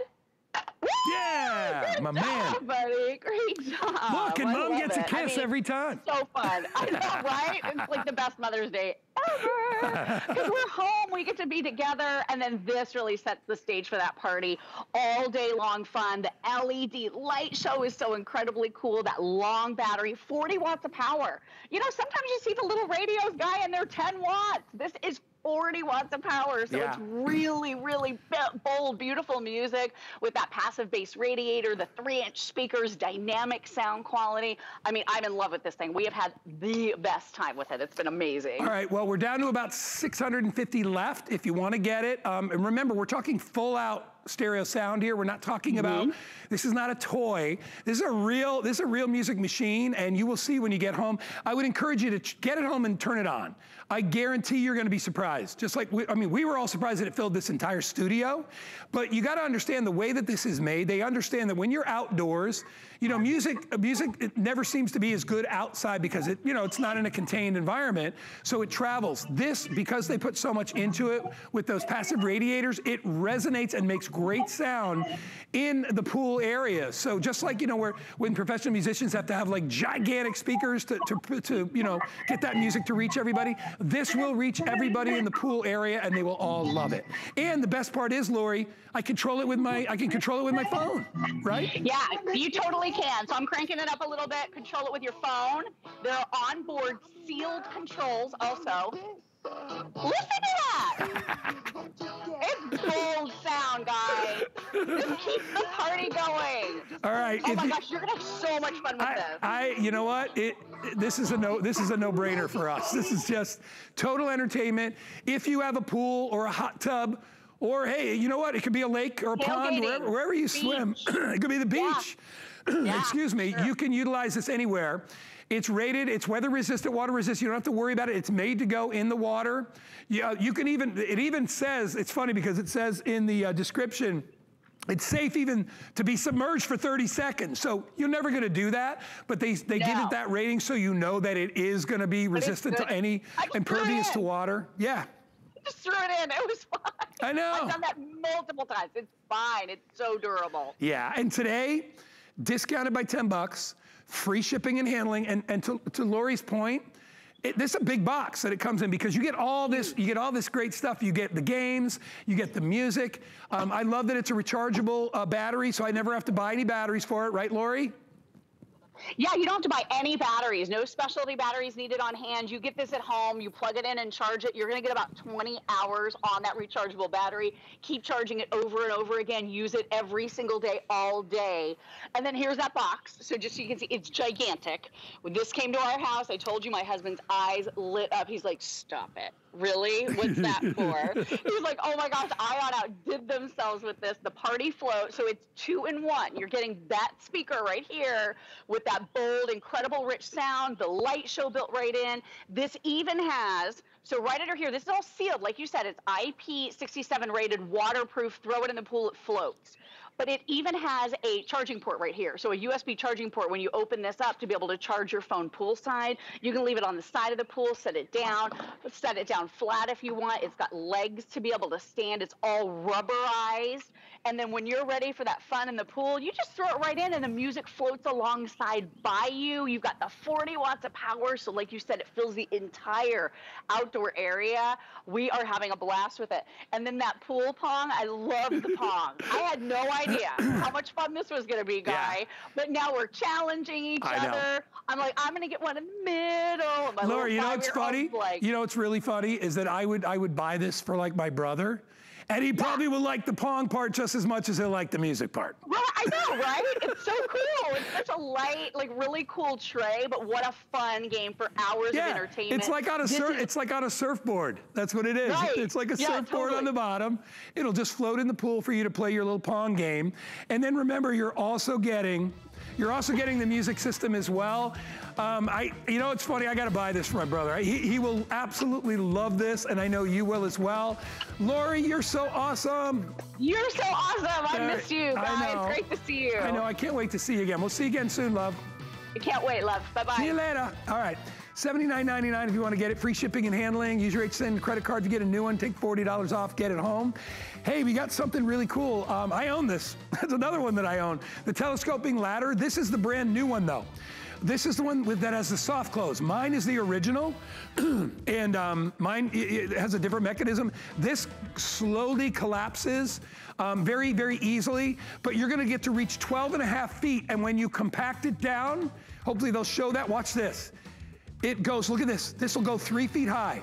Yeah, Good my job, man. buddy. Great job. Look, and I mom gets a it. I kiss mean, every time. so fun. I know, right? It's like the best Mother's Day ever. Because we're home, we get to be together, and then this really sets the stage for that party. All day long fun. The LED light show is so incredibly cool. That long battery, 40 watts of power. You know, sometimes you see the little radios guy and they're 10 watts. This is 40 watts of power. So Yeah. it's really, really bold, beautiful music with that passive bass radiator, the three inch speakers, dynamic sound quality. I mean, I'm in love with this thing. We have had the best time with it. It's been amazing. All right, well, we're down to about 650 left if you want to get it. Um, and remember, we're talking full out stereo sound here. We're not talking about, mm-hmm. this is not a toy. This is a real, this is a real music machine, and you will see when you get home. I would encourage you to get it home and turn it on. I guarantee you're going to be surprised. Just like, we, I mean, we were all surprised that it filled this entire studio, but you got to understand the way that this is made. They understand that when you're outdoors, you know, music, music it never seems to be as good outside because it, you know, it's not in a contained environment, so it travels. This, because they put so much into it with those passive radiators, it resonates and makes great sound in the pool area. So just like, you know, where when professional musicians have to have like gigantic speakers to, to, to you know, get that music to reach everybody, this will reach everybody in the pool area and they will all love it. And the best part is, Lori, I control it with my, I can control it with my phone, right? Yeah, you totally can. So I'm cranking it up a little bit. Control it with your phone. There are onboard sealed controls also. Listen to that! It's bold sound, guys. This keeps the party going. All right. Oh my you- gosh, you're gonna have so much fun with I, this. I, you know what? It, this is a no. This is a no-brainer for us. This is just total entertainment. If you have a pool or a hot tub, or hey, you know what? It could be a lake or a pond, wherever, wherever you swim. it could be the beach. Yeah. beach. Excuse me. You can utilize this anywhere. It's rated. It's weather resistant, water resistant. You don't have to worry about it. It's made to go in the water. Yeah, you can even. It even says. It's funny because it says in the uh, description. It's safe even to be submerged for 30 seconds. So you're never going to do that, but they, they give it that rating so you know that it is going to be it's resistant to any impervious to water. Yeah. Just threw it in. It was fun. I know. I've done that multiple times. It's fine. It's so durable. Yeah, and today, discounted by 10 bucks, free shipping and handling, and, and to, to Lori's point, it, this is a big box that it comes in because you get all this, you get all this great stuff. You get the games, you get the music. Um, I love that it's a rechargeable uh, battery, so I never have to buy any batteries for it, right, Lori? Yeah, you don't have to buy any batteries. No specialty batteries needed on hand. You get this at home, you plug it in and charge it. You're going to get about 20 hours on that rechargeable battery. Keep charging it over and over again. Use it every single day, all day. And then here's that box. So just so you can see, it's gigantic. When this came to our house, I told you my husband's eyes lit up. He's like, stop it. Really? What's that for? He's like, oh my gosh, Ion outdid themselves with this. The party float. So it's two in one. You're getting that speaker right here with that bold, incredible, rich sound, the light show built right in. This even has so right under here, this is all sealed. Like you said, it's IP67 rated, waterproof. Throw it in the pool, it floats but it even has a charging port right here. So a USB charging port when you open this up to be able to charge your phone poolside. You can leave it on the side of the pool, set it down, set it down flat if you want. It's got legs to be able to stand. It's all rubberized. And then when you're ready for that fun in the pool, you just throw it right in and the music floats alongside by you. You've got the 40 watts of power. So like you said, it fills the entire outdoor area. We are having a blast with it. And then that pool pong, I love the pong. I had no idea how much fun this was going to be, Guy. Yeah. But now we're challenging each I other. Know. I'm like, I'm going to get one in the middle. Laura, you know what's funny? Like, you know what's really funny is that I would I would buy this for like my brother and he probably yeah. will like the pong part just as much as he'll like the music part. Well, I know, right? it's so cool. It's such a light, like really cool tray, but what a fun game for hours yeah. of entertainment. It's like on a sur- it's like on a surfboard. That's what it is. Right. It's like a yeah, surfboard totally. on the bottom. It'll just float in the pool for you to play your little pong game. And then remember, you're also getting you're also getting the music system as well. Um, I, you know, it's funny. I got to buy this for my brother. He, he will absolutely love this, and I know you will as well. Lori, you're so awesome. You're so awesome. I uh, miss you, guys. Great to see you. I know. I can't wait to see you again. We'll see you again soon, love. I can't wait, love. Bye bye. See you later. All right. $79.99 if you want to get it. Free shipping and handling. Use your HSN credit card to get a new one. Take $40 off. Get it home. Hey, we got something really cool. Um, I own this. That's another one that I own. The telescoping ladder. This is the brand new one, though. This is the one with, that has the soft close. Mine is the original, and um, mine it, it has a different mechanism. This slowly collapses um, very, very easily, but you're gonna get to reach 12 and a half feet, and when you compact it down, hopefully they'll show that, watch this. It goes, look at this, this will go three feet high.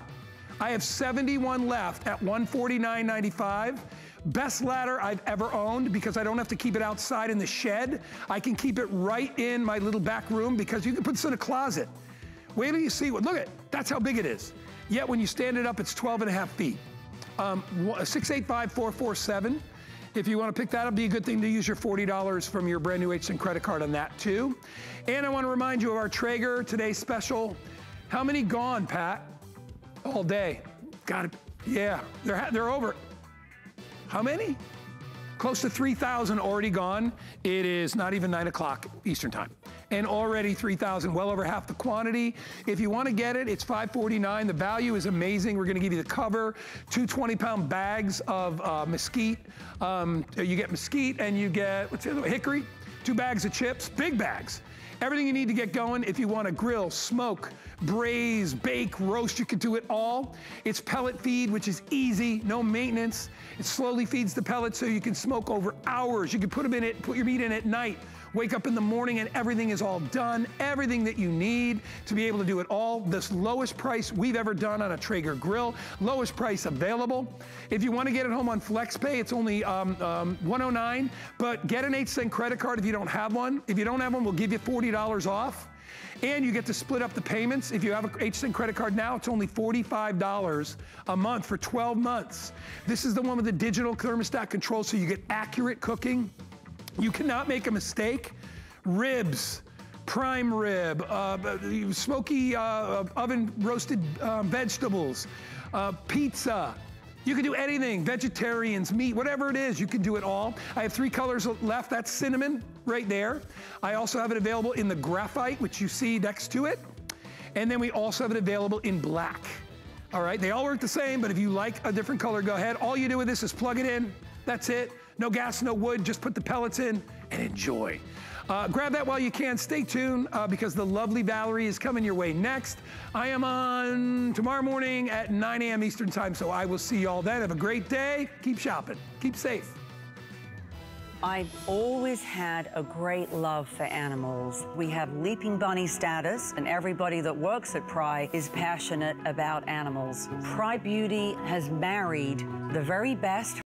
I have 71 left at 149.95. Best ladder I've ever owned because I don't have to keep it outside in the shed. I can keep it right in my little back room because you can put this in a closet. Wait till you see what, look at, that's how big it is. Yet when you stand it up, it's 12 and a half feet. Um, 685447. If you want to pick that up, be a good thing to use your $40 from your brand new HSN credit card on that too. And I want to remind you of our Traeger Today special. How many gone, Pat? All day. Got it. Yeah, they're, they're over. How many? Close to 3,000 already gone. It is not even 9 o'clock Eastern Time. And already 3,000, well over half the quantity. If you want to get it, it's 549. The value is amazing. We're going to give you the cover, two 20-pound bags of uh, mesquite. Um, you get mesquite and you get, what's the other Hickory. Two bags of chips, big bags. Everything you need to get going if you want to grill, smoke, braise, bake, roast, you can do it all. It's pellet feed, which is easy, no maintenance. It slowly feeds the pellets so you can smoke over hours. You can put them in it, put your meat in at night, wake up in the morning and everything is all done. Everything that you need to be able to do it all. This lowest price we've ever done on a Traeger grill. Lowest price available. If you want to get it home on FlexPay, it's only um, um, 109 but get an HSN credit card if you don't have one. If you don't have one, we'll give you $40 off. And you get to split up the payments. If you have a HSN credit card now, it's only $45 a month for 12 months. This is the one with the digital thermostat control so you get accurate cooking. You cannot make a mistake. Ribs, prime rib, uh, smoky uh, oven roasted uh, vegetables, uh, pizza, you can do anything, vegetarians, meat, whatever it is, you can do it all. I have three colors left. That's cinnamon right there. I also have it available in the graphite, which you see next to it. And then we also have it available in black. All right, they all work the same, but if you like a different color, go ahead. All you do with this is plug it in. That's it. No gas, no wood. Just put the pellets in and enjoy. Uh, grab that while you can. Stay tuned uh, because the lovely Valerie is coming your way next. I am on tomorrow morning at 9 a.m. Eastern Time, so I will see you all then. Have a great day. Keep shopping. Keep safe. I've always had a great love for animals. We have Leaping Bunny status, and everybody that works at Prai is passionate about animals. Prai Beauty has married the very best